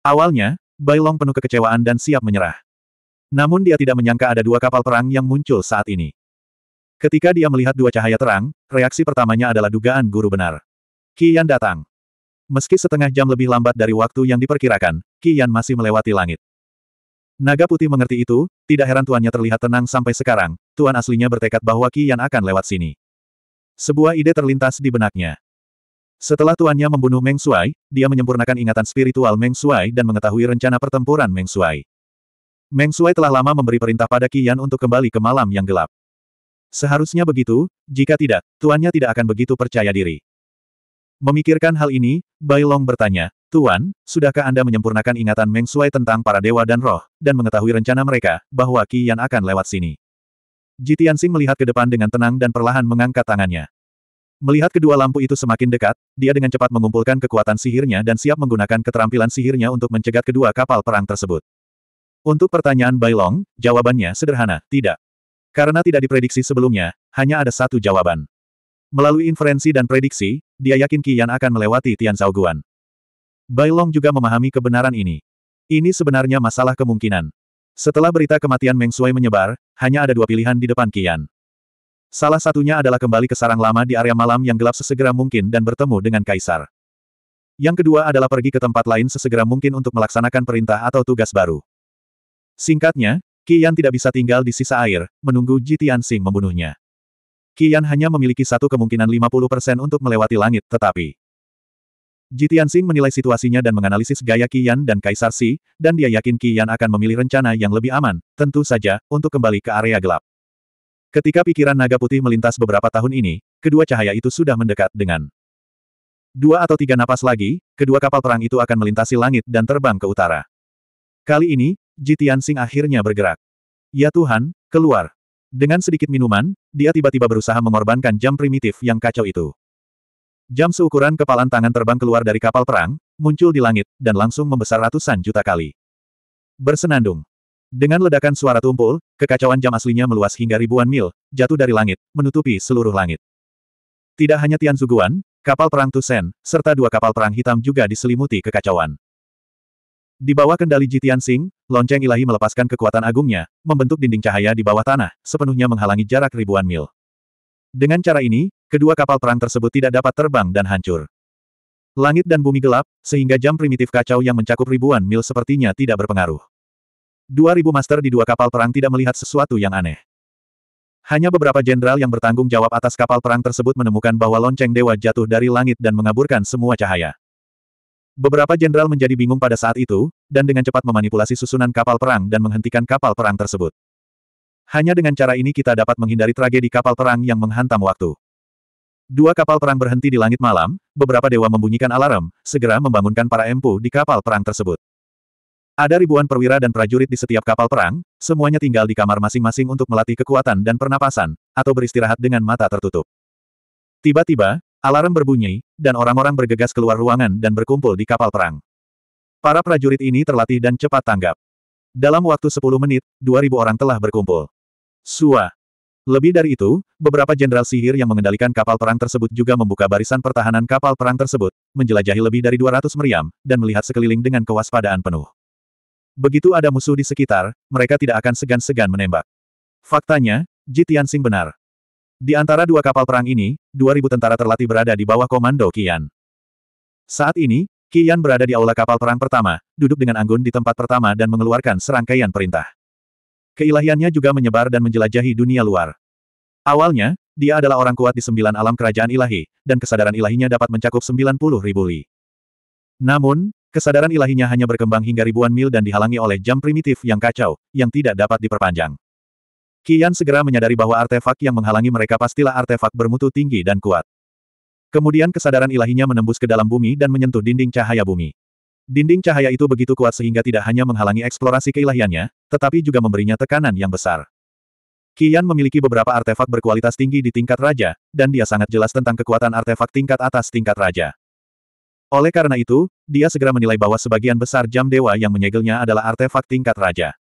Awalnya, Bai Long penuh kekecewaan dan siap menyerah. Namun dia tidak menyangka ada dua kapal perang yang muncul saat ini. Ketika dia melihat dua cahaya terang, reaksi pertamanya adalah dugaan guru benar. Qian datang. Meski setengah jam lebih lambat dari waktu yang diperkirakan, Qian masih melewati langit. Naga putih mengerti itu, tidak heran tuannya terlihat tenang sampai sekarang, tuan aslinya bertekad bahwa Qian akan lewat sini. Sebuah ide terlintas di benaknya. Setelah tuannya membunuh Meng Shuai, dia menyempurnakan ingatan spiritual Meng Shuai dan mengetahui rencana pertempuran Meng Shuai. Meng Shuai telah lama memberi perintah pada Qian untuk kembali ke malam yang gelap. Seharusnya begitu, jika tidak, tuannya tidak akan begitu percaya diri. Memikirkan hal ini, Bai Long bertanya, Tuan, sudahkah Anda menyempurnakan ingatan Meng Shuai tentang para dewa dan roh, dan mengetahui rencana mereka, bahwa Qian akan lewat sini? Jitiansing melihat ke depan dengan tenang dan perlahan mengangkat tangannya. Melihat kedua lampu itu semakin dekat, dia dengan cepat mengumpulkan kekuatan sihirnya dan siap menggunakan keterampilan sihirnya untuk mencegat kedua kapal perang tersebut. Untuk pertanyaan Bai Long, jawabannya sederhana, tidak. Karena tidak diprediksi sebelumnya, hanya ada satu jawaban. Melalui inferensi dan prediksi, dia yakin Qian akan melewati Tian Guan. Bai Long juga memahami kebenaran ini. Ini sebenarnya masalah kemungkinan. Setelah berita kematian Meng Shuai menyebar, hanya ada dua pilihan di depan Qian. Salah satunya adalah kembali ke sarang lama di area malam yang gelap sesegera mungkin dan bertemu dengan Kaisar. Yang kedua adalah pergi ke tempat lain sesegera mungkin untuk melaksanakan perintah atau tugas baru. Singkatnya, Qian tidak bisa tinggal di sisa air, menunggu Jitian Sing membunuhnya. Qian hanya memiliki satu kemungkinan 50% untuk melewati langit, tetapi... Jitian Sing menilai situasinya dan menganalisis gaya Qian dan Kaisar Si, dan dia yakin Qian akan memilih rencana yang lebih aman, tentu saja, untuk kembali ke area gelap. Ketika pikiran naga putih melintas beberapa tahun ini, kedua cahaya itu sudah mendekat dengan dua atau tiga napas lagi, kedua kapal perang itu akan melintasi langit dan terbang ke utara. Kali ini, Jitian Sing akhirnya bergerak. Ya Tuhan, keluar. Dengan sedikit minuman, dia tiba-tiba berusaha mengorbankan jam primitif yang kacau itu. Jam seukuran kepalan tangan terbang keluar dari kapal perang, muncul di langit, dan langsung membesar ratusan juta kali. Bersenandung. Dengan ledakan suara tumpul, kekacauan jam aslinya meluas hingga ribuan mil, jatuh dari langit, menutupi seluruh langit. Tidak hanya Tian Zuguan, kapal perang Tusen, serta dua kapal perang hitam juga diselimuti kekacauan. Di bawah kendali Jitian Sing, lonceng ilahi melepaskan kekuatan agungnya, membentuk dinding cahaya di bawah tanah, sepenuhnya menghalangi jarak ribuan mil. Dengan cara ini, kedua kapal perang tersebut tidak dapat terbang dan hancur. Langit dan bumi gelap, sehingga jam primitif kacau yang mencakup ribuan mil sepertinya tidak berpengaruh. Dua ribu master di dua kapal perang tidak melihat sesuatu yang aneh. Hanya beberapa jenderal yang bertanggung jawab atas kapal perang tersebut menemukan bahwa lonceng dewa jatuh dari langit dan mengaburkan semua cahaya. Beberapa jenderal menjadi bingung pada saat itu, dan dengan cepat memanipulasi susunan kapal perang dan menghentikan kapal perang tersebut. Hanya dengan cara ini kita dapat menghindari tragedi kapal perang yang menghantam waktu. Dua kapal perang berhenti di langit malam, beberapa dewa membunyikan alarm, segera membangunkan para empu di kapal perang tersebut. Ada ribuan perwira dan prajurit di setiap kapal perang, semuanya tinggal di kamar masing-masing untuk melatih kekuatan dan pernapasan, atau beristirahat dengan mata tertutup. Tiba-tiba, alarm berbunyi, dan orang-orang bergegas keluar ruangan dan berkumpul di kapal perang. Para prajurit ini terlatih dan cepat tanggap. Dalam waktu 10 menit, 2.000 orang telah berkumpul. Sua. Lebih dari itu, beberapa jenderal sihir yang mengendalikan kapal perang tersebut juga membuka barisan pertahanan kapal perang tersebut, menjelajahi lebih dari 200 meriam, dan melihat sekeliling dengan kewaspadaan penuh. Begitu ada musuh di sekitar, mereka tidak akan segan-segan menembak. Faktanya, Jitian Sing benar. Di antara dua kapal perang ini, 2.000 tentara terlatih berada di bawah komando Qian. Saat ini, Qian berada di aula kapal perang pertama, duduk dengan anggun di tempat pertama dan mengeluarkan serangkaian perintah. Keilahiannya juga menyebar dan menjelajahi dunia luar. Awalnya, dia adalah orang kuat di sembilan alam kerajaan ilahi, dan kesadaran ilahinya dapat mencakup 90 ribu li. Namun, Kesadaran ilahinya hanya berkembang hingga ribuan mil dan dihalangi oleh jam primitif yang kacau, yang tidak dapat diperpanjang. Kian segera menyadari bahwa artefak yang menghalangi mereka pastilah artefak bermutu tinggi dan kuat. Kemudian kesadaran ilahinya menembus ke dalam bumi dan menyentuh dinding cahaya bumi. Dinding cahaya itu begitu kuat sehingga tidak hanya menghalangi eksplorasi keilahiannya, tetapi juga memberinya tekanan yang besar. Kian memiliki beberapa artefak berkualitas tinggi di tingkat raja, dan dia sangat jelas tentang kekuatan artefak tingkat atas tingkat raja. Oleh karena itu, dia segera menilai bahwa sebagian besar jam dewa yang menyegelnya adalah artefak tingkat raja.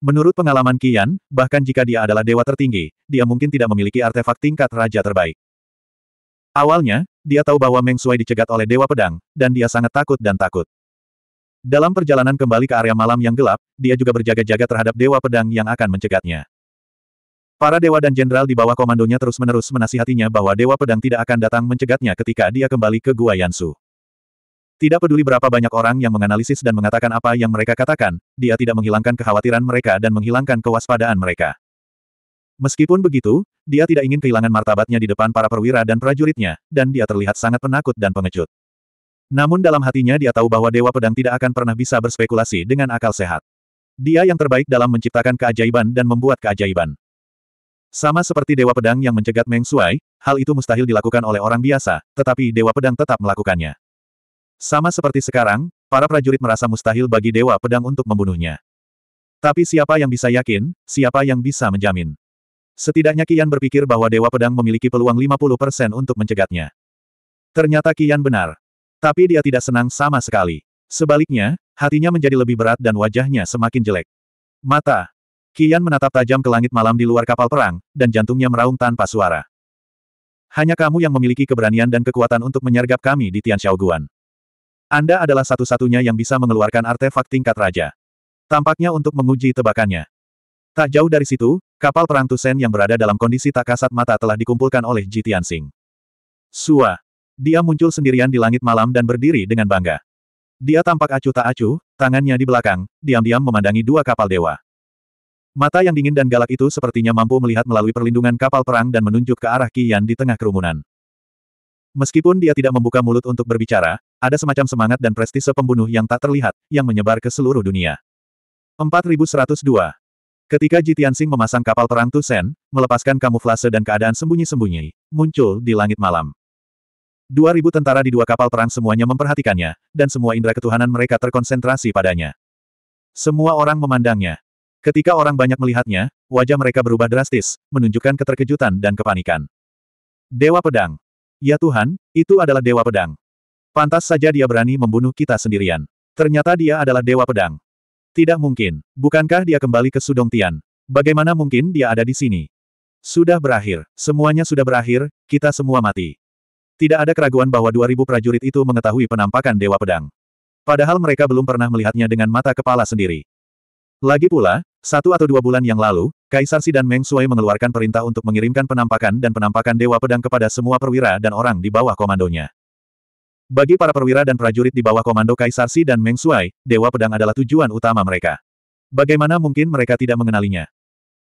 Menurut pengalaman Kian, bahkan jika dia adalah dewa tertinggi, dia mungkin tidak memiliki artefak tingkat raja terbaik. Awalnya, dia tahu bahwa Meng Shuai dicegat oleh Dewa Pedang, dan dia sangat takut dan takut. Dalam perjalanan kembali ke area malam yang gelap, dia juga berjaga-jaga terhadap Dewa Pedang yang akan mencegatnya. Para dewa dan jenderal di bawah komandonya terus-menerus menasihatinya bahwa Dewa Pedang tidak akan datang mencegatnya ketika dia kembali ke Gua Yansu. Tidak peduli berapa banyak orang yang menganalisis dan mengatakan apa yang mereka katakan, dia tidak menghilangkan kekhawatiran mereka dan menghilangkan kewaspadaan mereka. Meskipun begitu, dia tidak ingin kehilangan martabatnya di depan para perwira dan prajuritnya, dan dia terlihat sangat penakut dan pengecut. Namun dalam hatinya dia tahu bahwa Dewa Pedang tidak akan pernah bisa berspekulasi dengan akal sehat. Dia yang terbaik dalam menciptakan keajaiban dan membuat keajaiban. Sama seperti Dewa Pedang yang mencegat Meng Shuai, hal itu mustahil dilakukan oleh orang biasa, tetapi Dewa Pedang tetap melakukannya. Sama seperti sekarang, para prajurit merasa mustahil bagi Dewa Pedang untuk membunuhnya. Tapi siapa yang bisa yakin, siapa yang bisa menjamin? Setidaknya Kian berpikir bahwa Dewa Pedang memiliki peluang 50% untuk mencegatnya. Ternyata Kian benar. Tapi dia tidak senang sama sekali. Sebaliknya, hatinya menjadi lebih berat dan wajahnya semakin jelek. Mata, Kian menatap tajam ke langit malam di luar kapal perang, dan jantungnya meraung tanpa suara. Hanya kamu yang memiliki keberanian dan kekuatan untuk menyergap kami di Tian Xiaoguan. Anda adalah satu-satunya yang bisa mengeluarkan artefak tingkat raja. Tampaknya untuk menguji tebakannya. Tak jauh dari situ, kapal perang Tusen yang berada dalam kondisi tak kasat mata telah dikumpulkan oleh Ji Tianxing. Sua. Dia muncul sendirian di langit malam dan berdiri dengan bangga. Dia tampak acuh tak acuh, tangannya di belakang, diam-diam memandangi dua kapal dewa. Mata yang dingin dan galak itu sepertinya mampu melihat melalui perlindungan kapal perang dan menunjuk ke arah Kian di tengah kerumunan. Meskipun dia tidak membuka mulut untuk berbicara, ada semacam semangat dan prestise pembunuh yang tak terlihat, yang menyebar ke seluruh dunia. 4102. Ketika Ji Tianxing memasang kapal perang Tusen, melepaskan kamuflase dan keadaan sembunyi-sembunyi, muncul di langit malam. 2000 tentara di dua kapal perang semuanya memperhatikannya, dan semua indera ketuhanan mereka terkonsentrasi padanya. Semua orang memandangnya, Ketika orang banyak melihatnya, wajah mereka berubah drastis, menunjukkan keterkejutan dan kepanikan. Dewa Pedang. Ya Tuhan, itu adalah Dewa Pedang. Pantas saja dia berani membunuh kita sendirian. Ternyata dia adalah Dewa Pedang. Tidak mungkin. Bukankah dia kembali ke Sudong Tian? Bagaimana mungkin dia ada di sini? Sudah berakhir. Semuanya sudah berakhir, kita semua mati. Tidak ada keraguan bahwa 2000 prajurit itu mengetahui penampakan Dewa Pedang. Padahal mereka belum pernah melihatnya dengan mata kepala sendiri. Lagi pula, satu atau dua bulan yang lalu, Kaisar Si dan Meng Shuai mengeluarkan perintah untuk mengirimkan penampakan dan penampakan Dewa Pedang kepada semua perwira dan orang di bawah komandonya. Bagi para perwira dan prajurit di bawah komando Kaisar Si dan Meng Shuai, Dewa Pedang adalah tujuan utama mereka. Bagaimana mungkin mereka tidak mengenalinya?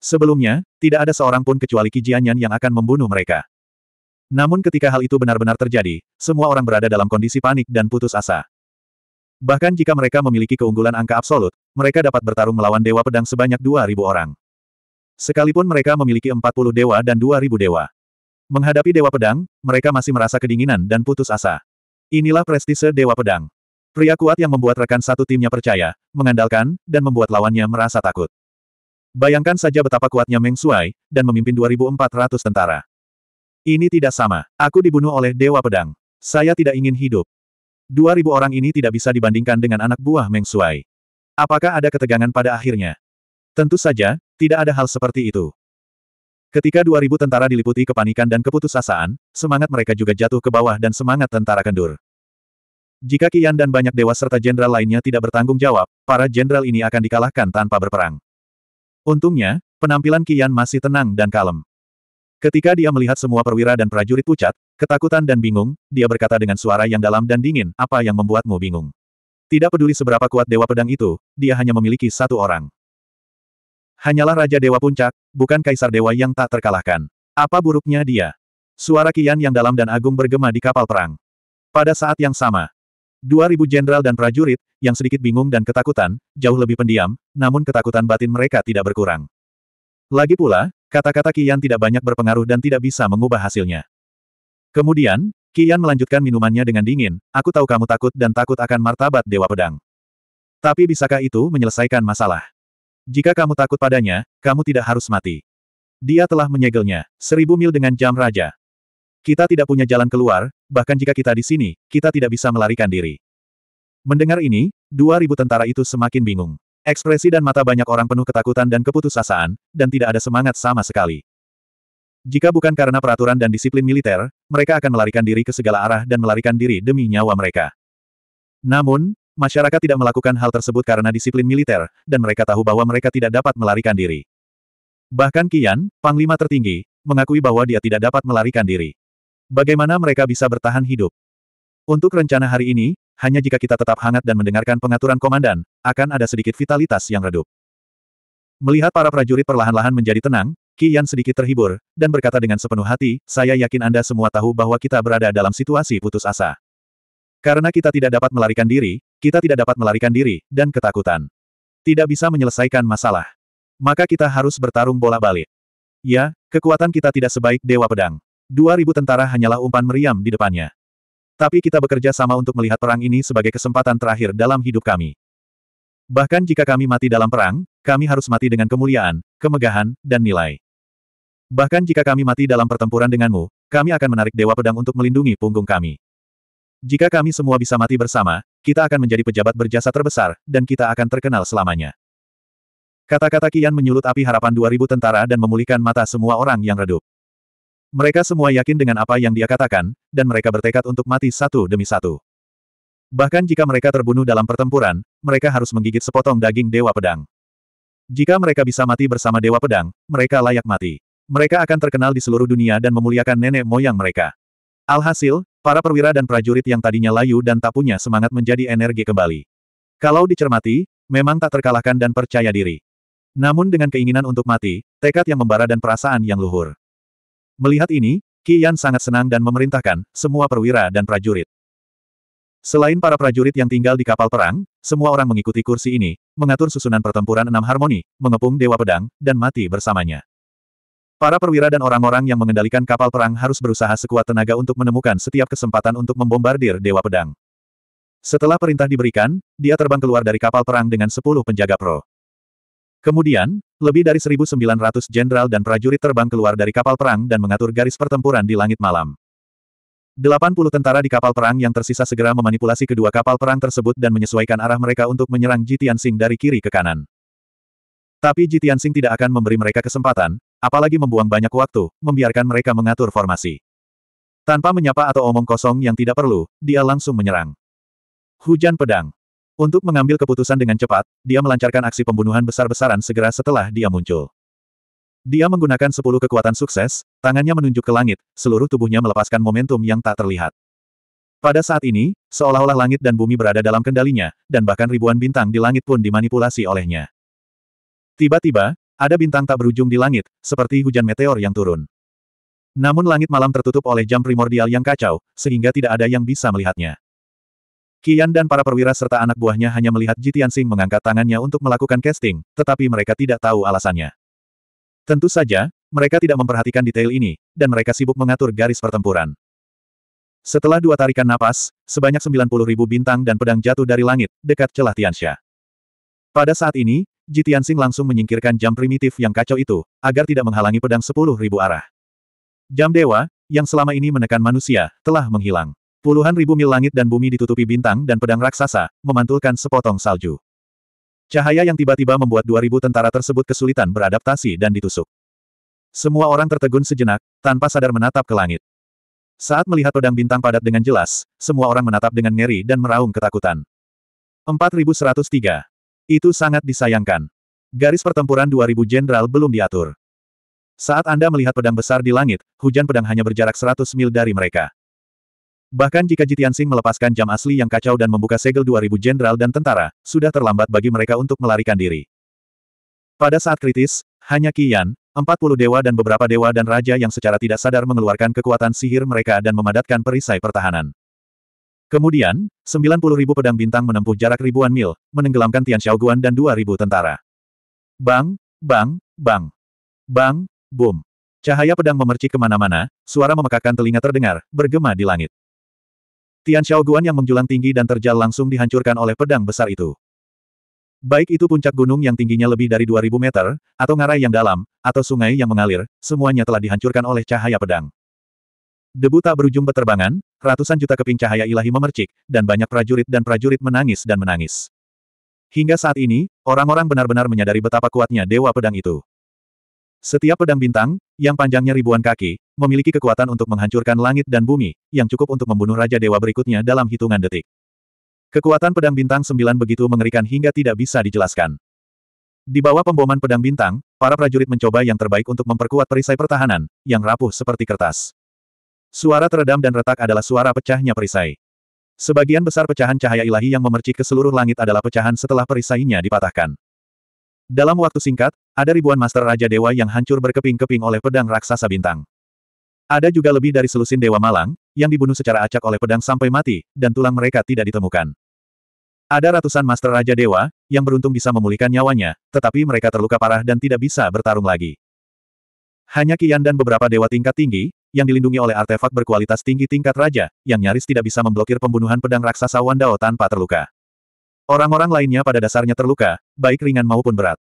Sebelumnya, tidak ada seorang pun kecuali Kijianyan yang akan membunuh mereka. Namun ketika hal itu benar-benar terjadi, semua orang berada dalam kondisi panik dan putus asa. Bahkan jika mereka memiliki keunggulan angka absolut, mereka dapat bertarung melawan Dewa Pedang sebanyak 2.000 orang. Sekalipun mereka memiliki 40 dewa dan 2.000 dewa. Menghadapi Dewa Pedang, mereka masih merasa kedinginan dan putus asa. Inilah prestise Dewa Pedang. Pria kuat yang membuat rekan satu timnya percaya, mengandalkan, dan membuat lawannya merasa takut. Bayangkan saja betapa kuatnya Meng Shuai, dan memimpin 2.400 tentara. Ini tidak sama. Aku dibunuh oleh Dewa Pedang. Saya tidak ingin hidup. Dua ribu orang ini tidak bisa dibandingkan dengan anak buah Meng Shuai. Apakah ada ketegangan pada akhirnya? Tentu saja, tidak ada hal seperti itu. Ketika dua ribu tentara diliputi kepanikan dan keputusasaan, semangat mereka juga jatuh ke bawah dan semangat tentara kendur. Jika Kian dan banyak dewa serta jenderal lainnya tidak bertanggung jawab, para jenderal ini akan dikalahkan tanpa berperang. Untungnya, penampilan Kian masih tenang dan kalem. Ketika dia melihat semua perwira dan prajurit pucat, ketakutan dan bingung, dia berkata dengan suara yang dalam dan dingin, apa yang membuatmu bingung? Tidak peduli seberapa kuat Dewa Pedang itu, dia hanya memiliki satu orang. Hanyalah Raja Dewa Puncak, bukan Kaisar Dewa yang tak terkalahkan. Apa buruknya dia? Suara Kian yang dalam dan agung bergema di kapal perang. Pada saat yang sama, 2000 jenderal dan prajurit, yang sedikit bingung dan ketakutan, jauh lebih pendiam, namun ketakutan batin mereka tidak berkurang. Lagi pula, Kata-kata Kian tidak banyak berpengaruh dan tidak bisa mengubah hasilnya. Kemudian, Kian melanjutkan minumannya dengan dingin, aku tahu kamu takut dan takut akan martabat Dewa Pedang. Tapi bisakah itu menyelesaikan masalah? Jika kamu takut padanya, kamu tidak harus mati. Dia telah menyegelnya, seribu mil dengan jam raja. Kita tidak punya jalan keluar, bahkan jika kita di sini, kita tidak bisa melarikan diri. Mendengar ini, dua ribu tentara itu semakin bingung. Ekspresi dan mata banyak orang penuh ketakutan dan keputusasaan, dan tidak ada semangat sama sekali. Jika bukan karena peraturan dan disiplin militer, mereka akan melarikan diri ke segala arah dan melarikan diri demi nyawa mereka. Namun, masyarakat tidak melakukan hal tersebut karena disiplin militer, dan mereka tahu bahwa mereka tidak dapat melarikan diri. Bahkan Kian, Panglima tertinggi, mengakui bahwa dia tidak dapat melarikan diri. Bagaimana mereka bisa bertahan hidup? Untuk rencana hari ini, hanya jika kita tetap hangat dan mendengarkan pengaturan komandan, akan ada sedikit vitalitas yang redup. Melihat para prajurit perlahan-lahan menjadi tenang, Kian sedikit terhibur, dan berkata dengan sepenuh hati, saya yakin Anda semua tahu bahwa kita berada dalam situasi putus asa. Karena kita tidak dapat melarikan diri, kita tidak dapat melarikan diri, dan ketakutan. Tidak bisa menyelesaikan masalah. Maka kita harus bertarung bola balik. Ya, kekuatan kita tidak sebaik Dewa Pedang. Dua ribu tentara hanyalah umpan meriam di depannya. Tapi kita bekerja sama untuk melihat perang ini sebagai kesempatan terakhir dalam hidup kami. Bahkan jika kami mati dalam perang, kami harus mati dengan kemuliaan, kemegahan, dan nilai. Bahkan jika kami mati dalam pertempuran denganmu, kami akan menarik Dewa Pedang untuk melindungi punggung kami. Jika kami semua bisa mati bersama, kita akan menjadi pejabat berjasa terbesar, dan kita akan terkenal selamanya. Kata-kata Kian menyulut api harapan 2000 tentara dan memulihkan mata semua orang yang redup. Mereka semua yakin dengan apa yang dia katakan, dan mereka bertekad untuk mati satu demi satu. Bahkan jika mereka terbunuh dalam pertempuran, mereka harus menggigit sepotong daging Dewa Pedang. Jika mereka bisa mati bersama Dewa Pedang, mereka layak mati. Mereka akan terkenal di seluruh dunia dan memuliakan nenek moyang mereka. Alhasil, para perwira dan prajurit yang tadinya layu dan tak punya semangat menjadi energi kembali. Kalau dicermati, memang tak terkalahkan dan percaya diri. Namun dengan keinginan untuk mati, tekad yang membara dan perasaan yang luhur. Melihat ini, Qi Yan sangat senang dan memerintahkan semua perwira dan prajurit. Selain para prajurit yang tinggal di kapal perang, semua orang mengikuti kursi ini, mengatur susunan pertempuran enam harmoni, mengepung Dewa Pedang, dan mati bersamanya. Para perwira dan orang-orang yang mengendalikan kapal perang harus berusaha sekuat tenaga untuk menemukan setiap kesempatan untuk membombardir Dewa Pedang. Setelah perintah diberikan, dia terbang keluar dari kapal perang dengan 10 penjaga pro. Kemudian, lebih dari 1.900 jenderal dan prajurit terbang keluar dari kapal perang dan mengatur garis pertempuran di langit malam. 80 tentara di kapal perang yang tersisa segera memanipulasi kedua kapal perang tersebut dan menyesuaikan arah mereka untuk menyerang Jitian Sing dari kiri ke kanan. Tapi Jitian Sing tidak akan memberi mereka kesempatan, apalagi membuang banyak waktu, membiarkan mereka mengatur formasi. Tanpa menyapa atau omong kosong yang tidak perlu, dia langsung menyerang. Hujan pedang. Untuk mengambil keputusan dengan cepat, dia melancarkan aksi pembunuhan besar-besaran segera setelah dia muncul. Dia menggunakan sepuluh kekuatan sukses, tangannya menunjuk ke langit, seluruh tubuhnya melepaskan momentum yang tak terlihat. Pada saat ini, seolah-olah langit dan bumi berada dalam kendalinya, dan bahkan ribuan bintang di langit pun dimanipulasi olehnya. Tiba-tiba, ada bintang tak berujung di langit, seperti hujan meteor yang turun. Namun langit malam tertutup oleh jam primordial yang kacau, sehingga tidak ada yang bisa melihatnya. Kian dan para perwira serta anak buahnya hanya melihat Jitian Sing mengangkat tangannya untuk melakukan casting, tetapi mereka tidak tahu alasannya. Tentu saja, mereka tidak memperhatikan detail ini, dan mereka sibuk mengatur garis pertempuran. Setelah dua tarikan napas, sebanyak 90 ribu bintang dan pedang jatuh dari langit, dekat celah Tiansha. Pada saat ini, Jitiansing langsung menyingkirkan jam primitif yang kacau itu, agar tidak menghalangi pedang sepuluh ribu arah. Jam dewa, yang selama ini menekan manusia, telah menghilang. Puluhan ribu mil langit dan bumi ditutupi bintang dan pedang raksasa, memantulkan sepotong salju. Cahaya yang tiba-tiba membuat dua ribu tentara tersebut kesulitan beradaptasi dan ditusuk. Semua orang tertegun sejenak, tanpa sadar menatap ke langit. Saat melihat pedang bintang padat dengan jelas, semua orang menatap dengan ngeri dan meraung ketakutan. 4103 itu sangat disayangkan. Garis pertempuran 2000 jenderal belum diatur. Saat Anda melihat pedang besar di langit, hujan pedang hanya berjarak 100 mil dari mereka. Bahkan jika Jitiansing melepaskan jam asli yang kacau dan membuka segel 2000 jenderal dan tentara, sudah terlambat bagi mereka untuk melarikan diri. Pada saat kritis, hanya Qian, 40 dewa dan beberapa dewa dan raja yang secara tidak sadar mengeluarkan kekuatan sihir mereka dan memadatkan perisai pertahanan. Kemudian, 90 ribu pedang bintang menempuh jarak ribuan mil, menenggelamkan Tian Xiaoguan dan 2 ribu tentara. Bang, bang, bang. Bang, boom. Cahaya pedang memercik ke mana-mana, suara memekakkan telinga terdengar, bergema di langit. Tian Xiaoguan yang menjulang tinggi dan terjal langsung dihancurkan oleh pedang besar itu. Baik itu puncak gunung yang tingginya lebih dari 2000 meter, atau ngarai yang dalam, atau sungai yang mengalir, semuanya telah dihancurkan oleh cahaya pedang. Debu tak berujung beterbangan, ratusan juta keping cahaya ilahi memercik, dan banyak prajurit dan prajurit menangis dan menangis. Hingga saat ini, orang-orang benar-benar menyadari betapa kuatnya Dewa Pedang itu. Setiap pedang bintang, yang panjangnya ribuan kaki, memiliki kekuatan untuk menghancurkan langit dan bumi, yang cukup untuk membunuh Raja Dewa berikutnya dalam hitungan detik. Kekuatan pedang bintang sembilan begitu mengerikan hingga tidak bisa dijelaskan. Di bawah pemboman pedang bintang, para prajurit mencoba yang terbaik untuk memperkuat perisai pertahanan, yang rapuh seperti kertas. Suara teredam dan retak adalah suara pecahnya perisai. Sebagian besar pecahan cahaya ilahi yang memercik ke seluruh langit adalah pecahan setelah perisainya dipatahkan. Dalam waktu singkat, ada ribuan Master Raja Dewa yang hancur berkeping-keping oleh pedang raksasa bintang. Ada juga lebih dari selusin Dewa Malang, yang dibunuh secara acak oleh pedang sampai mati, dan tulang mereka tidak ditemukan. Ada ratusan Master Raja Dewa, yang beruntung bisa memulihkan nyawanya, tetapi mereka terluka parah dan tidak bisa bertarung lagi. Hanya Kian dan beberapa dewa tingkat tinggi, yang dilindungi oleh artefak berkualitas tinggi tingkat raja, yang nyaris tidak bisa memblokir pembunuhan pedang raksasa Wandao tanpa terluka. Orang-orang lainnya pada dasarnya terluka, baik ringan maupun berat.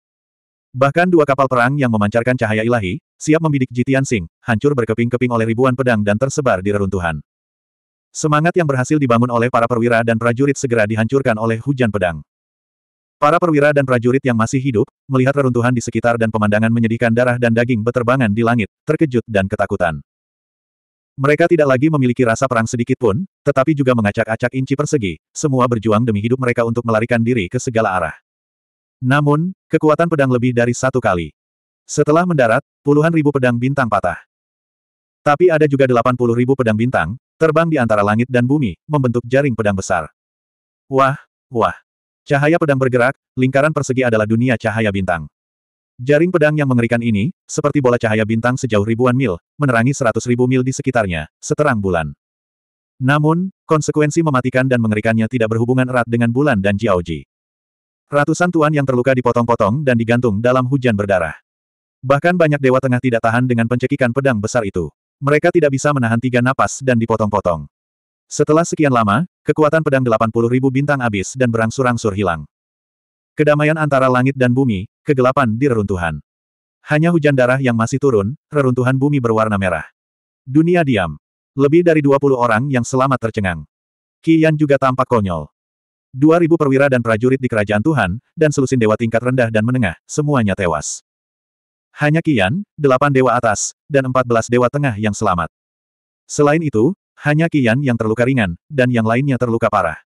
Bahkan dua kapal perang yang memancarkan cahaya ilahi, siap membidik Jitian Sing, hancur berkeping-keping oleh ribuan pedang dan tersebar di reruntuhan. Semangat yang berhasil dibangun oleh para perwira dan prajurit segera dihancurkan oleh hujan pedang. Para perwira dan prajurit yang masih hidup, melihat reruntuhan di sekitar dan pemandangan menyedihkan darah dan daging beterbangan di langit, terkejut dan ketakutan. Mereka tidak lagi memiliki rasa perang sedikit pun, tetapi juga mengacak-acak inci persegi, semua berjuang demi hidup mereka untuk melarikan diri ke segala arah. Namun, kekuatan pedang lebih dari satu kali. Setelah mendarat, puluhan ribu pedang bintang patah. Tapi ada juga delapan puluh ribu pedang bintang, terbang di antara langit dan bumi, membentuk jaring pedang besar. Wah, wah. Cahaya pedang bergerak, lingkaran persegi adalah dunia cahaya bintang. Jaring pedang yang mengerikan ini, seperti bola cahaya bintang sejauh ribuan mil, menerangi seratus ribu mil di sekitarnya, seterang bulan. Namun, konsekuensi mematikan dan mengerikannya tidak berhubungan erat dengan bulan dan Jiaoji. Ratusan tuan yang terluka dipotong-potong dan digantung dalam hujan berdarah. Bahkan banyak dewa tengah tidak tahan dengan pencekikan pedang besar itu. Mereka tidak bisa menahan tiga napas dan dipotong-potong. Setelah sekian lama, kekuatan pedang 80 ribu bintang habis dan berangsur-angsur hilang. Kedamaian antara langit dan bumi, kegelapan di reruntuhan. Hanya hujan darah yang masih turun, reruntuhan bumi berwarna merah. Dunia diam. Lebih dari 20 orang yang selamat tercengang. Kian juga tampak konyol. 2000 perwira dan prajurit di kerajaan Tuhan, dan selusin dewa tingkat rendah dan menengah, semuanya tewas. Hanya Kian, delapan dewa atas, dan empat belas dewa tengah yang selamat. Selain itu, hanya Kian yang terluka ringan, dan yang lainnya terluka parah.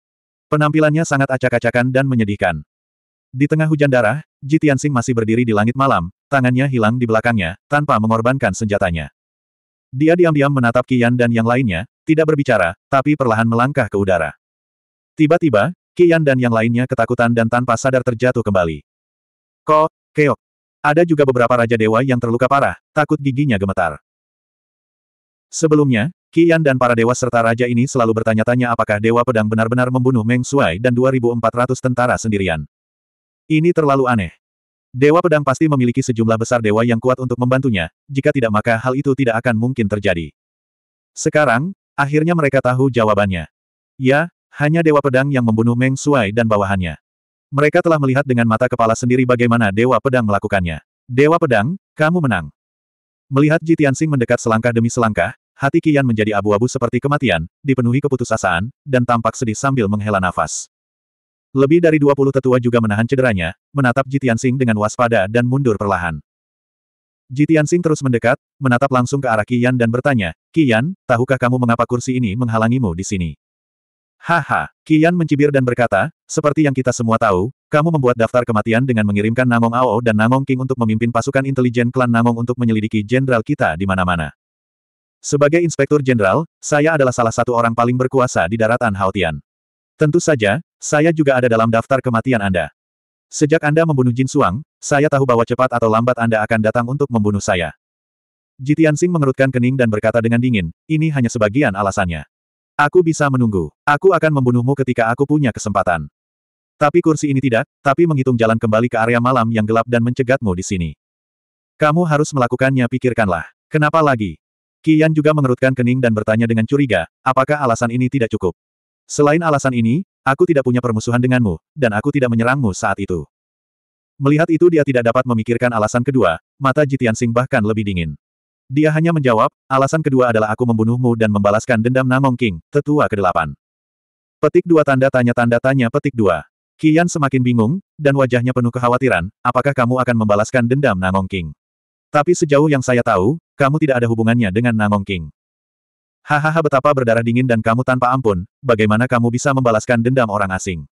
Penampilannya sangat acak-acakan dan menyedihkan. Di tengah hujan darah, Jitiansing masih berdiri di langit malam, tangannya hilang di belakangnya, tanpa mengorbankan senjatanya. Dia diam-diam menatap Kian dan yang lainnya, tidak berbicara, tapi perlahan melangkah ke udara. Tiba-tiba, Kian dan yang lainnya ketakutan dan tanpa sadar terjatuh kembali. Ko, keok, ada juga beberapa Raja Dewa yang terluka parah, takut giginya gemetar. Sebelumnya, Kian dan para dewa serta raja ini selalu bertanya-tanya apakah Dewa Pedang benar-benar membunuh Meng Shuai dan 2.400 tentara sendirian. Ini terlalu aneh. Dewa Pedang pasti memiliki sejumlah besar dewa yang kuat untuk membantunya, jika tidak maka hal itu tidak akan mungkin terjadi. Sekarang, akhirnya mereka tahu jawabannya. Ya, hanya Dewa Pedang yang membunuh Meng Shuai dan bawahannya. Mereka telah melihat dengan mata kepala sendiri bagaimana Dewa Pedang melakukannya. Dewa Pedang, kamu menang. Melihat Ji Tianxing mendekat selangkah demi selangkah, hati Kian menjadi abu-abu seperti kematian, dipenuhi keputusasaan, dan tampak sedih sambil menghela nafas. Lebih dari 20 tetua juga menahan cederanya, menatap Ji Tianxing dengan waspada dan mundur perlahan. Ji Tianxing terus mendekat, menatap langsung ke arah Kian dan bertanya, Kian, tahukah kamu mengapa kursi ini menghalangimu di sini? Haha, Kian mencibir dan berkata, seperti yang kita semua tahu, kamu membuat daftar kematian dengan mengirimkan Namong Ao dan Namong King untuk memimpin pasukan intelijen klan Namong untuk menyelidiki jenderal kita di mana-mana. Sebagai inspektur jenderal, saya adalah salah satu orang paling berkuasa di daratan Haotian. Tentu saja, saya juga ada dalam daftar kematian Anda. Sejak Anda membunuh Jin Suang, saya tahu bahwa cepat atau lambat Anda akan datang untuk membunuh saya. Jitian Sing mengerutkan kening dan berkata dengan dingin, ini hanya sebagian alasannya. Aku bisa menunggu. Aku akan membunuhmu ketika aku punya kesempatan. Tapi kursi ini tidak, tapi menghitung jalan kembali ke area malam yang gelap dan mencegatmu di sini. Kamu harus melakukannya pikirkanlah. Kenapa lagi? Kian juga mengerutkan kening dan bertanya dengan curiga, apakah alasan ini tidak cukup? Selain alasan ini, aku tidak punya permusuhan denganmu, dan aku tidak menyerangmu saat itu. Melihat itu dia tidak dapat memikirkan alasan kedua, mata Jitian Sing bahkan lebih dingin. Dia hanya menjawab, alasan kedua adalah aku membunuhmu dan membalaskan dendam Namong King, tetua ke-8. Petik dua tanda tanya tanda tanya petik dua. Kian semakin bingung, dan wajahnya penuh kekhawatiran, apakah kamu akan membalaskan dendam Namong King? Tapi sejauh yang saya tahu, kamu tidak ada hubungannya dengan Namong King. Hahaha betapa berdarah dingin dan kamu tanpa ampun, bagaimana kamu bisa membalaskan dendam orang asing?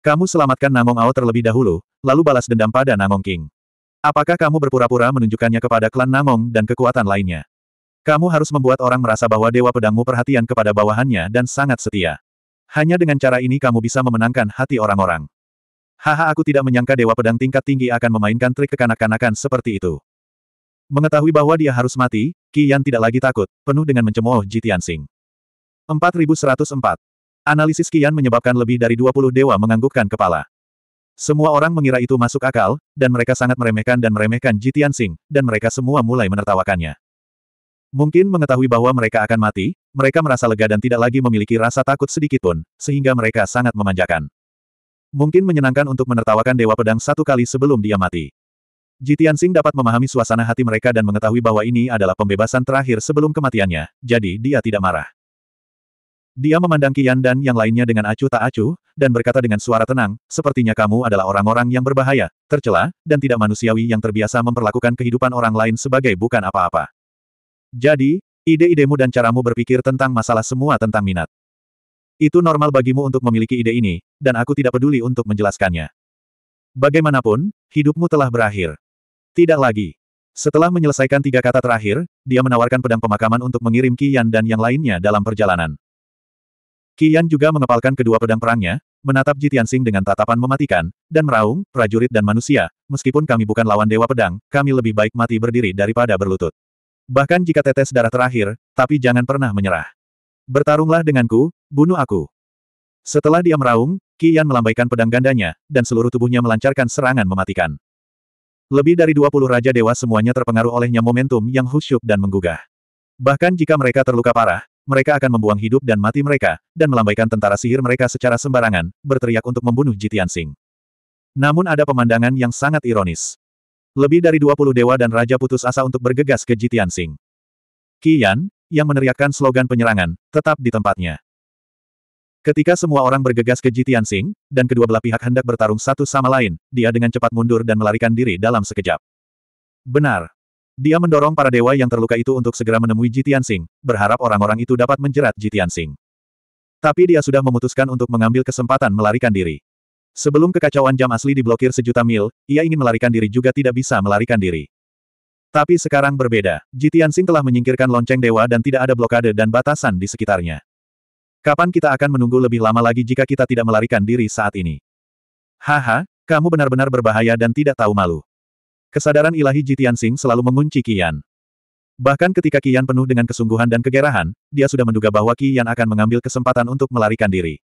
Kamu selamatkan Namong Ao terlebih dahulu, lalu balas dendam pada Namong King. Apakah kamu berpura-pura menunjukkannya kepada klan Namong dan kekuatan lainnya? Kamu harus membuat orang merasa bahwa Dewa Pedangmu perhatian kepada bawahannya dan sangat setia. Hanya dengan cara ini kamu bisa memenangkan hati orang-orang. Haha aku tidak menyangka Dewa Pedang tingkat tinggi akan memainkan trik kekanak-kanakan seperti itu. Mengetahui bahwa dia harus mati, Qi Yan tidak lagi takut, penuh dengan mencemooh Ji Tianxing. 4104. Analisis Qi menyebabkan lebih dari 20 dewa menganggukkan kepala. Semua orang mengira itu masuk akal, dan mereka sangat meremehkan dan meremehkan Ji Tianxing, dan mereka semua mulai menertawakannya. Mungkin mengetahui bahwa mereka akan mati, mereka merasa lega dan tidak lagi memiliki rasa takut sedikitpun, sehingga mereka sangat memanjakan. Mungkin menyenangkan untuk menertawakan Dewa Pedang satu kali sebelum dia mati. Jitian Sing dapat memahami suasana hati mereka dan mengetahui bahwa ini adalah pembebasan terakhir sebelum kematiannya, jadi dia tidak marah. Dia memandang Kian dan yang lainnya dengan acuh tak acuh, dan berkata dengan suara tenang, sepertinya kamu adalah orang-orang yang berbahaya, tercela, dan tidak manusiawi yang terbiasa memperlakukan kehidupan orang lain sebagai bukan apa-apa. Jadi, ide-idemu dan caramu berpikir tentang masalah semua tentang minat. Itu normal bagimu untuk memiliki ide ini, dan aku tidak peduli untuk menjelaskannya. Bagaimanapun, hidupmu telah berakhir. Tidak lagi. Setelah menyelesaikan tiga kata terakhir, dia menawarkan pedang pemakaman untuk mengirim Kian dan yang lainnya dalam perjalanan. Kian juga mengepalkan kedua pedang perangnya, menatap Jitiansing dengan tatapan mematikan, dan meraung, prajurit dan manusia, meskipun kami bukan lawan Dewa Pedang, kami lebih baik mati berdiri daripada berlutut. Bahkan jika tetes darah terakhir, tapi jangan pernah menyerah. Bertarunglah denganku, bunuh aku. Setelah dia meraung, Yan melambaikan pedang gandanya, dan seluruh tubuhnya melancarkan serangan mematikan. Lebih dari 20 Raja Dewa semuanya terpengaruh olehnya momentum yang khusyuk dan menggugah. Bahkan jika mereka terluka parah, mereka akan membuang hidup dan mati mereka, dan melambaikan tentara sihir mereka secara sembarangan, berteriak untuk membunuh Jitian Sing. Namun ada pemandangan yang sangat ironis. Lebih dari 20 dewa dan raja putus asa untuk bergegas ke Jitian Sing. Kian, yang meneriakkan slogan penyerangan, tetap di tempatnya. Ketika semua orang bergegas ke Jitian Sing, dan kedua belah pihak hendak bertarung satu sama lain, dia dengan cepat mundur dan melarikan diri dalam sekejap. Benar. Dia mendorong para dewa yang terluka itu untuk segera menemui Jitian Sing, berharap orang-orang itu dapat menjerat Jitian Sing. Tapi dia sudah memutuskan untuk mengambil kesempatan melarikan diri. Sebelum kekacauan jam asli diblokir sejuta mil, ia ingin melarikan diri juga tidak bisa melarikan diri. Tapi sekarang berbeda, Jitian Sing telah menyingkirkan lonceng dewa dan tidak ada blokade dan batasan di sekitarnya. Kapan kita akan menunggu lebih lama lagi jika kita tidak melarikan diri saat ini? Haha, kamu benar-benar berbahaya dan tidak tahu malu. Kesadaran ilahi Jitian Sing selalu mengunci Kian. Bahkan ketika Kian penuh dengan kesungguhan dan kegerahan, dia sudah menduga bahwa Kian akan mengambil kesempatan untuk melarikan diri.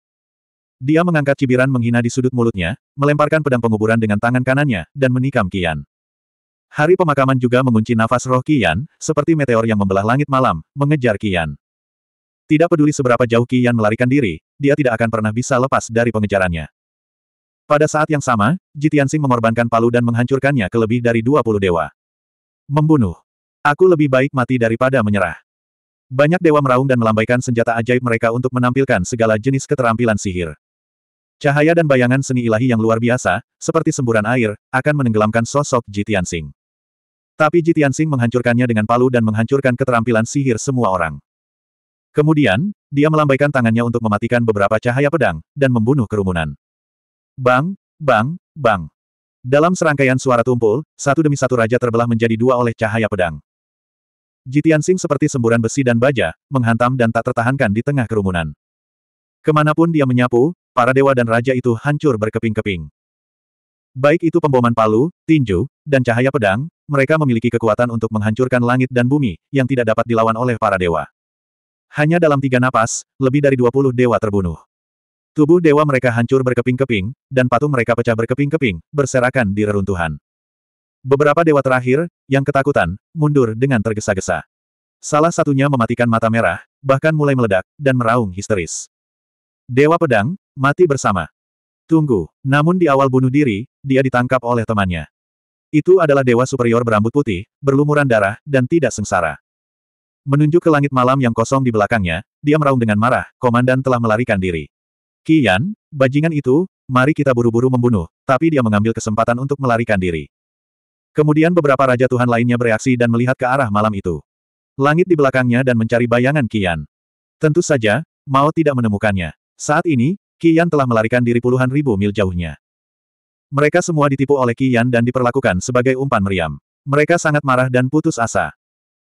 Dia mengangkat cibiran menghina di sudut mulutnya, melemparkan pedang penguburan dengan tangan kanannya, dan menikam Kian. Hari pemakaman juga mengunci nafas roh Kian, seperti meteor yang membelah langit malam, mengejar Kian. Tidak peduli seberapa jauh Kian melarikan diri, dia tidak akan pernah bisa lepas dari pengejarannya. Pada saat yang sama, Jitiansing mengorbankan palu dan menghancurkannya ke lebih dari 20 dewa. Membunuh. Aku lebih baik mati daripada menyerah. Banyak dewa meraung dan melambaikan senjata ajaib mereka untuk menampilkan segala jenis keterampilan sihir. Cahaya dan bayangan seni ilahi yang luar biasa, seperti semburan air, akan menenggelamkan sosok Jitiansing. Tapi Jitiansing menghancurkannya dengan palu dan menghancurkan keterampilan sihir semua orang. Kemudian, dia melambaikan tangannya untuk mematikan beberapa cahaya pedang, dan membunuh kerumunan. Bang, bang, bang. Dalam serangkaian suara tumpul, satu demi satu raja terbelah menjadi dua oleh cahaya pedang. Jitiansing seperti semburan besi dan baja, menghantam dan tak tertahankan di tengah kerumunan. Ke mana pun dia menyapu, para dewa dan raja itu hancur berkeping-keping. Baik itu pemboman palu, tinju, dan cahaya pedang, mereka memiliki kekuatan untuk menghancurkan langit dan bumi, yang tidak dapat dilawan oleh para dewa. Hanya dalam tiga napas, lebih dari 20 dewa terbunuh. Tubuh dewa mereka hancur berkeping-keping, dan patung mereka pecah berkeping-keping, berserakan di reruntuhan. Beberapa dewa terakhir, yang ketakutan, mundur dengan tergesa-gesa. Salah satunya mematikan mata merah, bahkan mulai meledak, dan meraung histeris. Dewa Pedang, mati bersama. Tunggu, namun di awal bunuh diri, dia ditangkap oleh temannya. Itu adalah dewa superior berambut putih, berlumuran darah, dan tidak sengsara. Menunjuk ke langit malam yang kosong di belakangnya, dia meraung dengan marah, komandan telah melarikan diri. Kian, bajingan itu, mari kita buru-buru membunuh, tapi dia mengambil kesempatan untuk melarikan diri. Kemudian beberapa Raja Tuhan lainnya bereaksi dan melihat ke arah malam itu. langit di belakangnya dan mencari bayangan Kian. Tentu saja, mau tidak menemukannya. Saat ini, Kian telah melarikan diri puluhan ribu mil jauhnya. Mereka semua ditipu oleh Kian dan diperlakukan sebagai umpan meriam. Mereka sangat marah dan putus asa.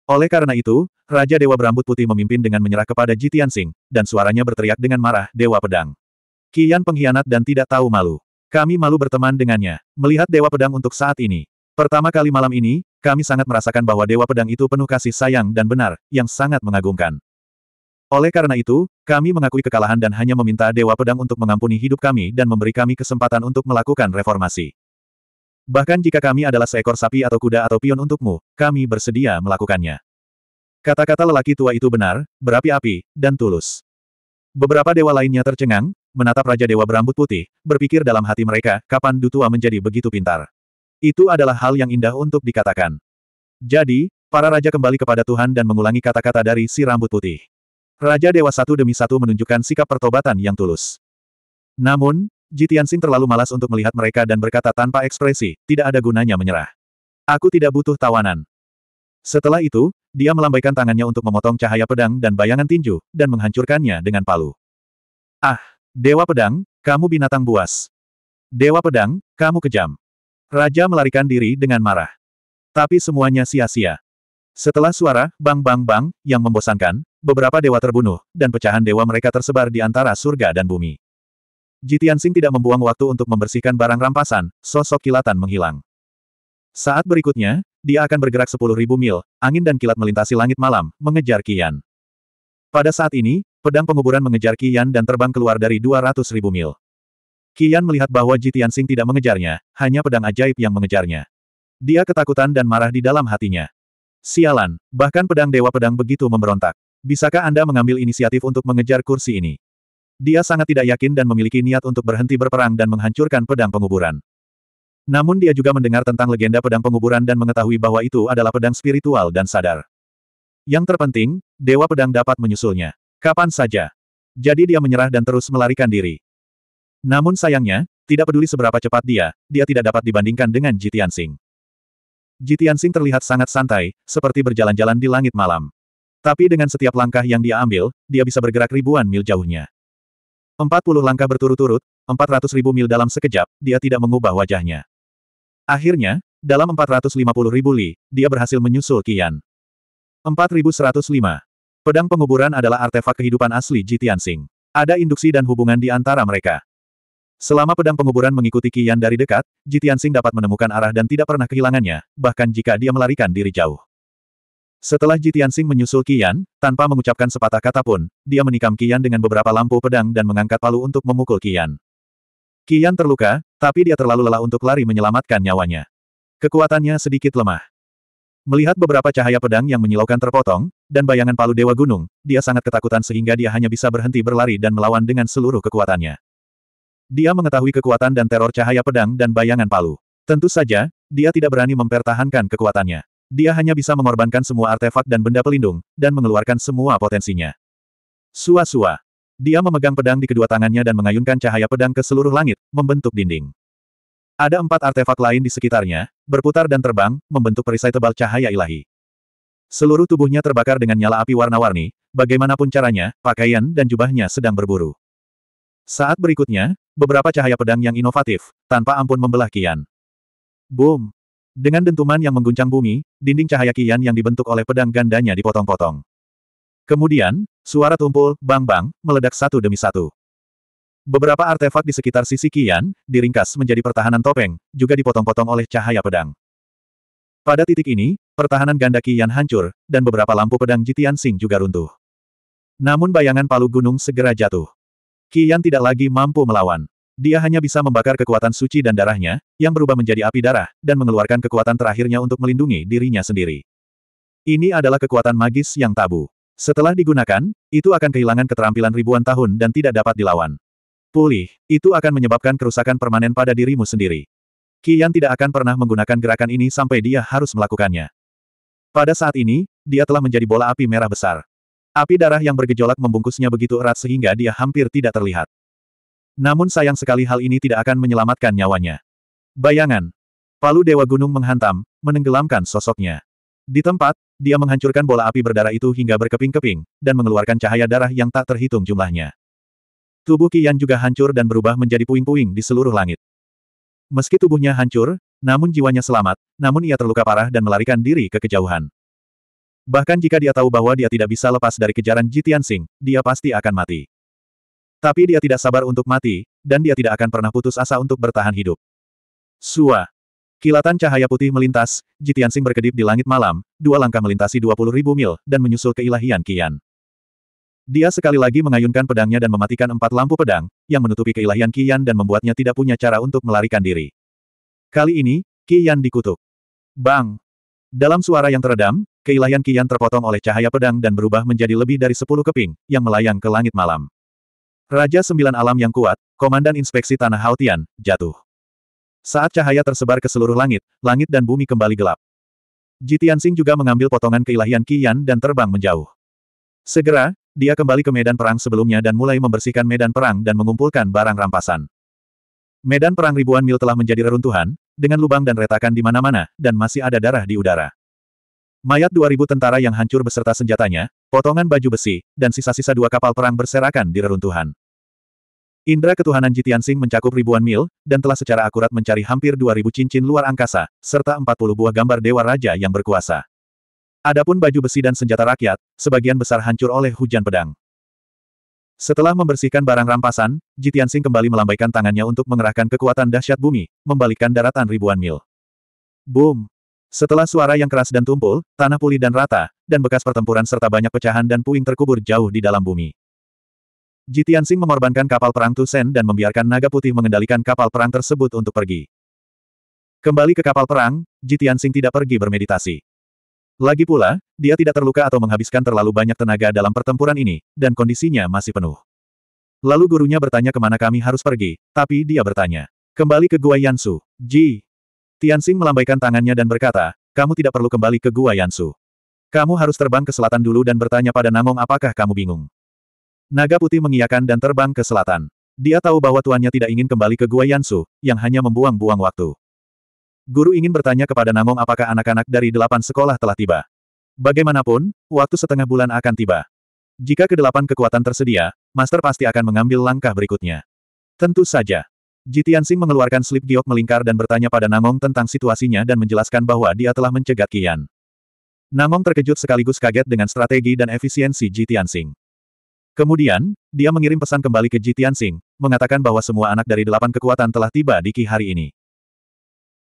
Oleh karena itu, Raja Dewa Berambut Putih memimpin dengan menyerah kepada Jitian Sing, dan suaranya berteriak dengan marah, Dewa Pedang. Kian pengkhianat dan tidak tahu malu. Kami malu berteman dengannya, melihat Dewa Pedang untuk saat ini. Pertama kali malam ini, kami sangat merasakan bahwa Dewa Pedang itu penuh kasih sayang dan benar, yang sangat mengagumkan. Oleh karena itu, kami mengakui kekalahan dan hanya meminta Dewa Pedang untuk mengampuni hidup kami dan memberi kami kesempatan untuk melakukan reformasi. Bahkan jika kami adalah seekor sapi atau kuda atau pion untukmu, kami bersedia melakukannya. Kata-kata lelaki tua itu benar, berapi-api, dan tulus. Beberapa dewa lainnya tercengang, menatap Raja Dewa berambut putih, berpikir dalam hati mereka, kapan Dutua menjadi begitu pintar. Itu adalah hal yang indah untuk dikatakan. Jadi, para raja kembali kepada Tuhan dan mengulangi kata-kata dari si rambut putih. Raja Dewa satu demi satu menunjukkan sikap pertobatan yang tulus. Namun, Jitiansing terlalu malas untuk melihat mereka dan berkata tanpa ekspresi, tidak ada gunanya menyerah. Aku tidak butuh tawanan. Setelah itu, dia melambaikan tangannya untuk memotong cahaya pedang dan bayangan tinju, dan menghancurkannya dengan palu. Ah, Dewa Pedang, kamu binatang buas. Dewa Pedang, kamu kejam. Raja melarikan diri dengan marah. Tapi semuanya sia-sia. Setelah suara, bang bang bang, yang membosankan, beberapa dewa terbunuh, dan pecahan dewa mereka tersebar di antara surga dan bumi. Jitiansing tidak membuang waktu untuk membersihkan barang rampasan, sosok kilatan menghilang. Saat berikutnya, dia akan bergerak 10.000 mil, angin dan kilat melintasi langit malam, mengejar Kian. Pada saat ini, pedang penguburan mengejar Kian dan terbang keluar dari 200.000 mil. Kian melihat bahwa Jitiansing tidak mengejarnya, hanya pedang ajaib yang mengejarnya. Dia ketakutan dan marah di dalam hatinya. Sialan, bahkan pedang Dewa Pedang begitu memberontak. Bisakah Anda mengambil inisiatif untuk mengejar kursi ini? Dia sangat tidak yakin dan memiliki niat untuk berhenti berperang dan menghancurkan pedang penguburan. Namun dia juga mendengar tentang legenda pedang penguburan dan mengetahui bahwa itu adalah pedang spiritual dan sadar. Yang terpenting, Dewa Pedang dapat menyusulnya. Kapan saja. Jadi dia menyerah dan terus melarikan diri. Namun sayangnya, tidak peduli seberapa cepat dia, dia tidak dapat dibandingkan dengan Jitian Sing. Jitiansing terlihat sangat santai, seperti berjalan-jalan di langit malam. Tapi dengan setiap langkah yang dia ambil, dia bisa bergerak ribuan mil jauhnya. 40 langkah berturut-turut, 400 ribu mil dalam sekejap, dia tidak mengubah wajahnya. Akhirnya, dalam 450 ribu li, dia berhasil menyusul Kian. 4105. Pedang penguburan adalah artefak kehidupan asli Jitiansing. Ada induksi dan hubungan di antara mereka. Selama pedang penguburan mengikuti Kian dari dekat, Jitiansing dapat menemukan arah dan tidak pernah kehilangannya, bahkan jika dia melarikan diri jauh. Setelah Jitiansing menyusul Kian, tanpa mengucapkan sepatah kata pun, dia menikam Kian dengan beberapa lampu pedang dan mengangkat palu untuk memukul Kian. Kian terluka, tapi dia terlalu lelah untuk lari menyelamatkan nyawanya. Kekuatannya sedikit lemah. Melihat beberapa cahaya pedang yang menyilaukan terpotong, dan bayangan palu Dewa Gunung, dia sangat ketakutan sehingga dia hanya bisa berhenti berlari dan melawan dengan seluruh kekuatannya. Dia mengetahui kekuatan dan teror cahaya pedang dan bayangan palu. Tentu saja, dia tidak berani mempertahankan kekuatannya. Dia hanya bisa mengorbankan semua artefak dan benda pelindung, dan mengeluarkan semua potensinya. Sua-sua. Dia memegang pedang di kedua tangannya dan mengayunkan cahaya pedang ke seluruh langit, membentuk dinding. Ada empat artefak lain di sekitarnya, berputar dan terbang, membentuk perisai tebal cahaya ilahi. Seluruh tubuhnya terbakar dengan nyala api warna-warni, bagaimanapun caranya, pakaian dan jubahnya sedang berburu. Saat berikutnya, beberapa cahaya pedang yang inovatif, tanpa ampun membelah Kian. Boom! Dengan dentuman yang mengguncang bumi, dinding cahaya Kian yang dibentuk oleh pedang gandanya dipotong-potong. Kemudian, suara tumpul, bang-bang, meledak satu demi satu. Beberapa artefak di sekitar sisi Kian, diringkas menjadi pertahanan topeng, juga dipotong-potong oleh cahaya pedang. Pada titik ini, pertahanan ganda Kian hancur, dan beberapa lampu pedang Jitian Sing juga runtuh. Namun bayangan palu gunung segera jatuh. Kian tidak lagi mampu melawan. Dia hanya bisa membakar kekuatan suci dan darahnya, yang berubah menjadi api darah, dan mengeluarkan kekuatan terakhirnya untuk melindungi dirinya sendiri. Ini adalah kekuatan magis yang tabu. Setelah digunakan, itu akan kehilangan keterampilan ribuan tahun dan tidak dapat dilawan. Pulih, itu akan menyebabkan kerusakan permanen pada dirimu sendiri. Kian tidak akan pernah menggunakan gerakan ini sampai dia harus melakukannya. Pada saat ini, dia telah menjadi bola api merah besar. Api darah yang bergejolak membungkusnya begitu erat sehingga dia hampir tidak terlihat. Namun sayang sekali hal ini tidak akan menyelamatkan nyawanya. Bayangan. Palu Dewa Gunung menghantam, menenggelamkan sosoknya. Di tempat, dia menghancurkan bola api berdarah itu hingga berkeping-keping, dan mengeluarkan cahaya darah yang tak terhitung jumlahnya. Tubuh Qian juga hancur dan berubah menjadi puing-puing di seluruh langit. Meski tubuhnya hancur, namun jiwanya selamat, namun ia terluka parah dan melarikan diri ke kejauhan. Bahkan jika dia tahu bahwa dia tidak bisa lepas dari kejaran Jitian Sing, dia pasti akan mati. Tapi dia tidak sabar untuk mati, dan dia tidak akan pernah putus asa untuk bertahan hidup. Sua. Kilatan cahaya putih melintas, Jitiansing berkedip di langit malam, dua langkah melintasi 20 ribu mil, dan menyusul keilahian Kian. Dia sekali lagi mengayunkan pedangnya dan mematikan empat lampu pedang, yang menutupi keilahian Kian dan membuatnya tidak punya cara untuk melarikan diri. Kali ini, Kian dikutuk. Bang! Dalam suara yang teredam, keilahian Kian terpotong oleh cahaya pedang dan berubah menjadi lebih dari sepuluh keping, yang melayang ke langit malam. Raja Sembilan Alam yang kuat, Komandan Inspeksi Tanah Hautian, jatuh. Saat cahaya tersebar ke seluruh langit, langit dan bumi kembali gelap. Jitiansing juga mengambil potongan keilahian Qian dan terbang menjauh. Segera, dia kembali ke medan perang sebelumnya dan mulai membersihkan medan perang dan mengumpulkan barang rampasan. Medan perang ribuan mil telah menjadi reruntuhan, dengan lubang dan retakan di mana-mana, dan masih ada darah di udara. Mayat 2000 tentara yang hancur beserta senjatanya, potongan baju besi, dan sisa-sisa dua kapal perang berserakan di reruntuhan. Indra ketuhanan Jitiansing mencakup ribuan mil, dan telah secara akurat mencari hampir 2000 cincin luar angkasa, serta 40 buah gambar dewa raja yang berkuasa. Adapun baju besi dan senjata rakyat, sebagian besar hancur oleh hujan pedang. Setelah membersihkan barang rampasan, Jitiansing kembali melambaikan tangannya untuk mengerahkan kekuatan dahsyat bumi, membalikkan daratan ribuan mil. Boom! Setelah suara yang keras dan tumpul, tanah pulih dan rata, dan bekas pertempuran serta banyak pecahan dan puing terkubur jauh di dalam bumi. Jitiansing mengorbankan kapal perang Tusen dan membiarkan naga putih mengendalikan kapal perang tersebut untuk pergi. Kembali ke kapal perang, Jitiansing tidak pergi bermeditasi. Lagi pula, dia tidak terluka atau menghabiskan terlalu banyak tenaga dalam pertempuran ini, dan kondisinya masih penuh. Lalu gurunya bertanya ke mana kami harus pergi, tapi dia bertanya. Kembali ke Gua Yansu. Ji. Tianxing melambaikan tangannya dan berkata, kamu tidak perlu kembali ke Gua Yansu. Kamu harus terbang ke selatan dulu dan bertanya pada Namong apakah kamu bingung. Naga putih mengiyakan dan terbang ke selatan. Dia tahu bahwa tuannya tidak ingin kembali ke Gua Yansu, yang hanya membuang-buang waktu. Guru ingin bertanya kepada Namong apakah anak-anak dari delapan sekolah telah tiba. Bagaimanapun, waktu setengah bulan akan tiba. Jika kedelapan kekuatan tersedia, Master pasti akan mengambil langkah berikutnya. Tentu saja. Jitiansing mengeluarkan slip giok melingkar dan bertanya pada Namong tentang situasinya dan menjelaskan bahwa dia telah mencegat Kian. Namong terkejut sekaligus kaget dengan strategi dan efisiensi Jitiansing. Kemudian, dia mengirim pesan kembali ke Jitian Sing, mengatakan bahwa semua anak dari delapan kekuatan telah tiba di Ki hari ini.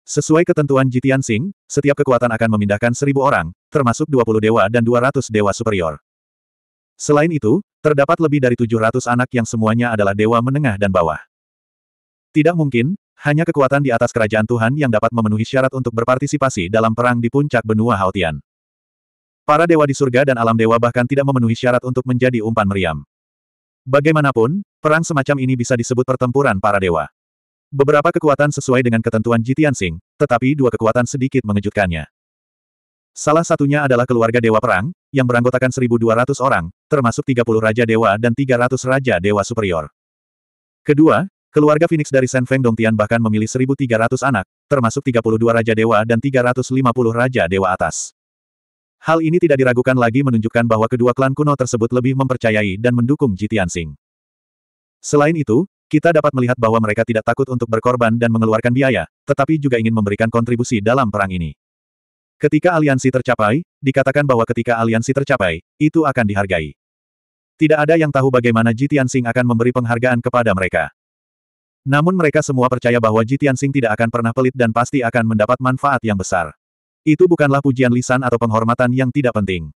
Sesuai ketentuan Jitian Sing, setiap kekuatan akan memindahkan seribu orang, termasuk 20 dewa dan 200 dewa superior. Selain itu, terdapat lebih dari 700 anak yang semuanya adalah dewa menengah dan bawah. Tidak mungkin, hanya kekuatan di atas kerajaan Tuhan yang dapat memenuhi syarat untuk berpartisipasi dalam perang di puncak benua Haotian. Para dewa di surga dan alam dewa bahkan tidak memenuhi syarat untuk menjadi umpan meriam. Bagaimanapun, perang semacam ini bisa disebut pertempuran para dewa. Beberapa kekuatan sesuai dengan ketentuan Jitian Sing, tetapi dua kekuatan sedikit mengejutkannya. Salah satunya adalah keluarga dewa perang, yang beranggotakan 1.200 orang, termasuk 30 raja dewa dan 300 raja dewa superior. Kedua, keluarga Phoenix dari Sen Feng Dongtian bahkan memilih 1.300 anak, termasuk 32 raja dewa dan 350 raja dewa atas. Hal ini tidak diragukan lagi menunjukkan bahwa kedua klan kuno tersebut lebih mempercayai dan mendukung Jitiansing. Selain itu, kita dapat melihat bahwa mereka tidak takut untuk berkorban dan mengeluarkan biaya, tetapi juga ingin memberikan kontribusi dalam perang ini. Ketika aliansi tercapai, dikatakan bahwa ketika aliansi tercapai, itu akan dihargai. Tidak ada yang tahu bagaimana Jitiansing akan memberi penghargaan kepada mereka. Namun mereka semua percaya bahwa Jitiansing tidak akan pernah pelit dan pasti akan mendapat manfaat yang besar. Itu bukanlah pujian lisan atau penghormatan yang tidak penting.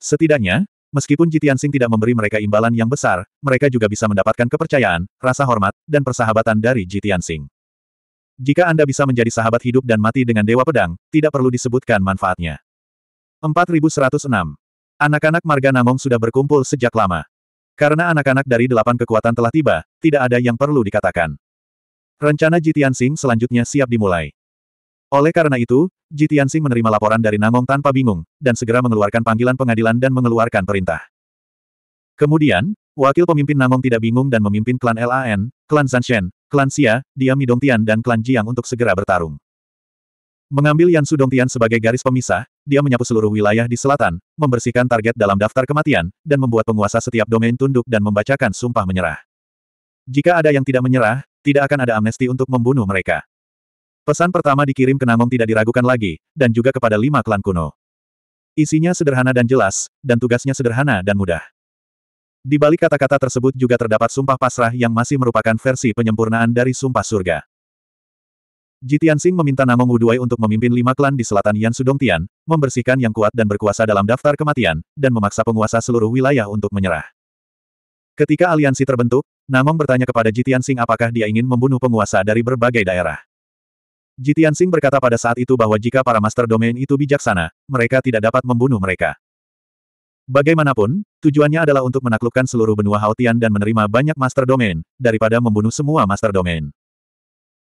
Setidaknya, meskipun Jitiansing tidak memberi mereka imbalan yang besar, mereka juga bisa mendapatkan kepercayaan, rasa hormat, dan persahabatan dari Jitiansing. Jika Anda bisa menjadi sahabat hidup dan mati dengan Dewa Pedang, tidak perlu disebutkan manfaatnya. 4106. Anak-anak Marga Namong sudah berkumpul sejak lama. Karena anak-anak dari delapan kekuatan telah tiba, tidak ada yang perlu dikatakan. Rencana Jitiansing selanjutnya siap dimulai. Oleh karena itu, Jitiansing menerima laporan dari Namong tanpa bingung, dan segera mengeluarkan panggilan pengadilan dan mengeluarkan perintah. Kemudian, wakil pemimpin Namong tidak bingung dan memimpin klan LAN, klan Zanshen, klan Xia, Dia Midongtian dan klan Jiang untuk segera bertarung. Mengambil Yan Sudongtian sebagai garis pemisah, dia menyapu seluruh wilayah di selatan, membersihkan target dalam daftar kematian, dan membuat penguasa setiap domain tunduk dan membacakan sumpah menyerah. Jika ada yang tidak menyerah, tidak akan ada amnesti untuk membunuh mereka. Pesan pertama dikirim ke Namong tidak diragukan lagi, dan juga kepada lima klan kuno. Isinya sederhana dan jelas, dan tugasnya sederhana dan mudah. Di balik kata-kata tersebut juga terdapat sumpah pasrah yang masih merupakan versi penyempurnaan dari sumpah surga. Jitiansing meminta Namong Wuduai untuk memimpin lima klan di selatan Yan Sudongtian, membersihkan yang kuat dan berkuasa dalam daftar kematian, dan memaksa penguasa seluruh wilayah untuk menyerah. Ketika aliansi terbentuk, Namong bertanya kepada Jitiansing apakah dia ingin membunuh penguasa dari berbagai daerah. Jitian Sing berkata pada saat itu bahwa jika para Master Domain itu bijaksana, mereka tidak dapat membunuh mereka. Bagaimanapun, tujuannya adalah untuk menaklukkan seluruh benua Haotian dan menerima banyak Master Domain, daripada membunuh semua Master Domain.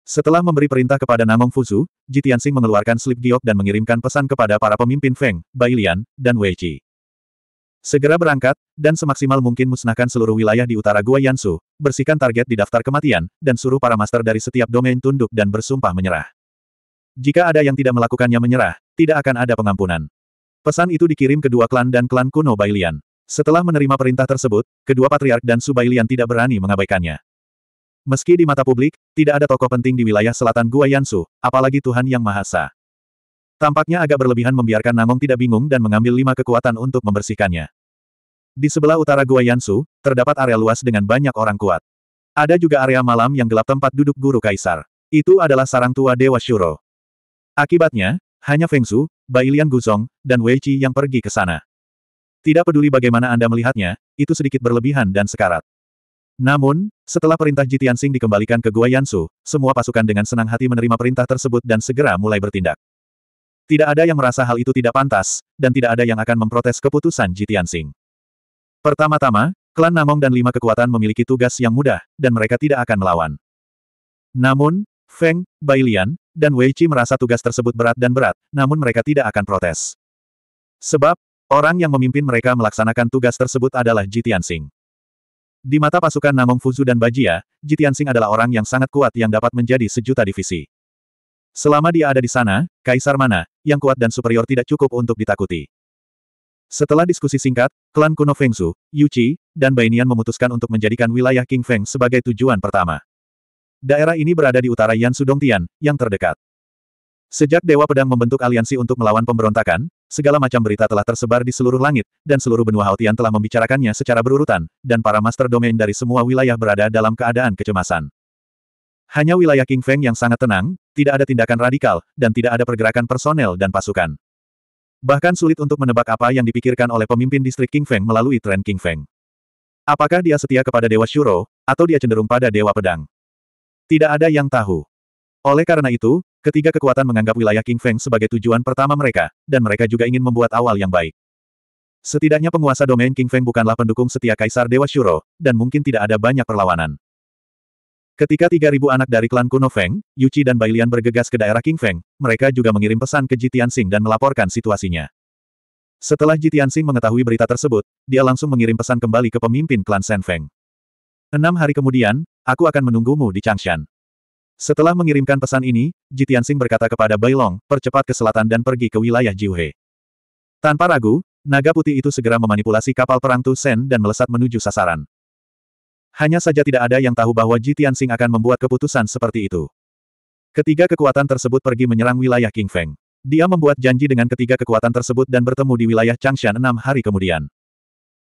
Setelah memberi perintah kepada Namong Fuzu, Jitian Sing mengeluarkan slip giok dan mengirimkan pesan kepada para pemimpin Feng, Bailian, dan Wei Qi. Segera berangkat, dan semaksimal mungkin musnahkan seluruh wilayah di utara Gua Yansu, bersihkan target di daftar kematian, dan suruh para master dari setiap domain tunduk dan bersumpah menyerah. Jika ada yang tidak melakukannya menyerah, tidak akan ada pengampunan. Pesan itu dikirim ke dua klan dan klan kuno Bailian. Setelah menerima perintah tersebut, kedua patriark dan Subailian tidak berani mengabaikannya. Meski di mata publik, tidak ada tokoh penting di wilayah selatan Gua Yansu, apalagi Tuhan Yang Maha Esa. Tampaknya agak berlebihan membiarkan Namong tidak bingung dan mengambil lima kekuatan untuk membersihkannya. Di sebelah utara Gua Yansu, terdapat area luas dengan banyak orang kuat. Ada juga area malam yang gelap tempat duduk guru kaisar. Itu adalah sarang tua Dewa Shuro. Akibatnya, hanya Feng Shu, Bailian Guzong, dan Wei Qi yang pergi ke sana. Tidak peduli bagaimana Anda melihatnya, itu sedikit berlebihan dan sekarat. Namun, setelah perintah Jitiansing dikembalikan ke Gua Yansu, semua pasukan dengan senang hati menerima perintah tersebut dan segera mulai bertindak. Tidak ada yang merasa hal itu tidak pantas, dan tidak ada yang akan memprotes keputusan Jitiansing. Pertama-tama, klan Namong dan lima kekuatan memiliki tugas yang mudah, dan mereka tidak akan melawan. Namun, Feng, Bailian, dan Wei Qi merasa tugas tersebut berat dan berat, namun mereka tidak akan protes. Sebab, orang yang memimpin mereka melaksanakan tugas tersebut adalah Jitiansing. Di mata pasukan Namong Fuzu dan Bajia, Jitiansing adalah orang yang sangat kuat yang dapat menjadi sejuta divisi. Selama dia ada di sana, kaisar mana, yang kuat dan superior tidak cukup untuk ditakuti. Setelah diskusi singkat, klan kuno Fengsu, Yuchi, dan Bainian memutuskan untuk menjadikan wilayah King Feng sebagai tujuan pertama. Daerah ini berada di utara Yan Sudongtian, yang terdekat. Sejak Dewa Pedang membentuk aliansi untuk melawan pemberontakan, segala macam berita telah tersebar di seluruh langit, dan seluruh benua Haotian telah membicarakannya secara berurutan, dan para master domain dari semua wilayah berada dalam keadaan kecemasan. Hanya wilayah King Feng yang sangat tenang, tidak ada tindakan radikal, dan tidak ada pergerakan personel dan pasukan. Bahkan sulit untuk menebak apa yang dipikirkan oleh pemimpin distrik King Feng melalui tren King Feng. Apakah dia setia kepada Dewa Shuro, atau dia cenderung pada Dewa Pedang? Tidak ada yang tahu. Oleh karena itu, ketiga kekuatan menganggap wilayah King Feng sebagai tujuan pertama mereka, dan mereka juga ingin membuat awal yang baik. Setidaknya penguasa domain King Feng bukanlah pendukung setia Kaisar Dewa Shuro, dan mungkin tidak ada banyak perlawanan. Ketika 3.000 anak dari klan kuno Feng, Yuchi dan Bailian bergegas ke daerah King Feng, mereka juga mengirim pesan ke Jitiansing dan melaporkan situasinya. Setelah Jitiansing mengetahui berita tersebut, dia langsung mengirim pesan kembali ke pemimpin klan Sen Feng. Enam hari kemudian, aku akan menunggumu di Changshan. Setelah mengirimkan pesan ini, Jitiansing berkata kepada Bailong, percepat ke selatan dan pergi ke wilayah Jiuhe. Tanpa ragu, naga putih itu segera memanipulasi kapal perang Tu Sen dan melesat menuju sasaran. Hanya saja tidak ada yang tahu bahwa Jitiansing akan membuat keputusan seperti itu. Ketiga kekuatan tersebut pergi menyerang wilayah King Feng. Dia membuat janji dengan ketiga kekuatan tersebut dan bertemu di wilayah Changshan enam hari kemudian.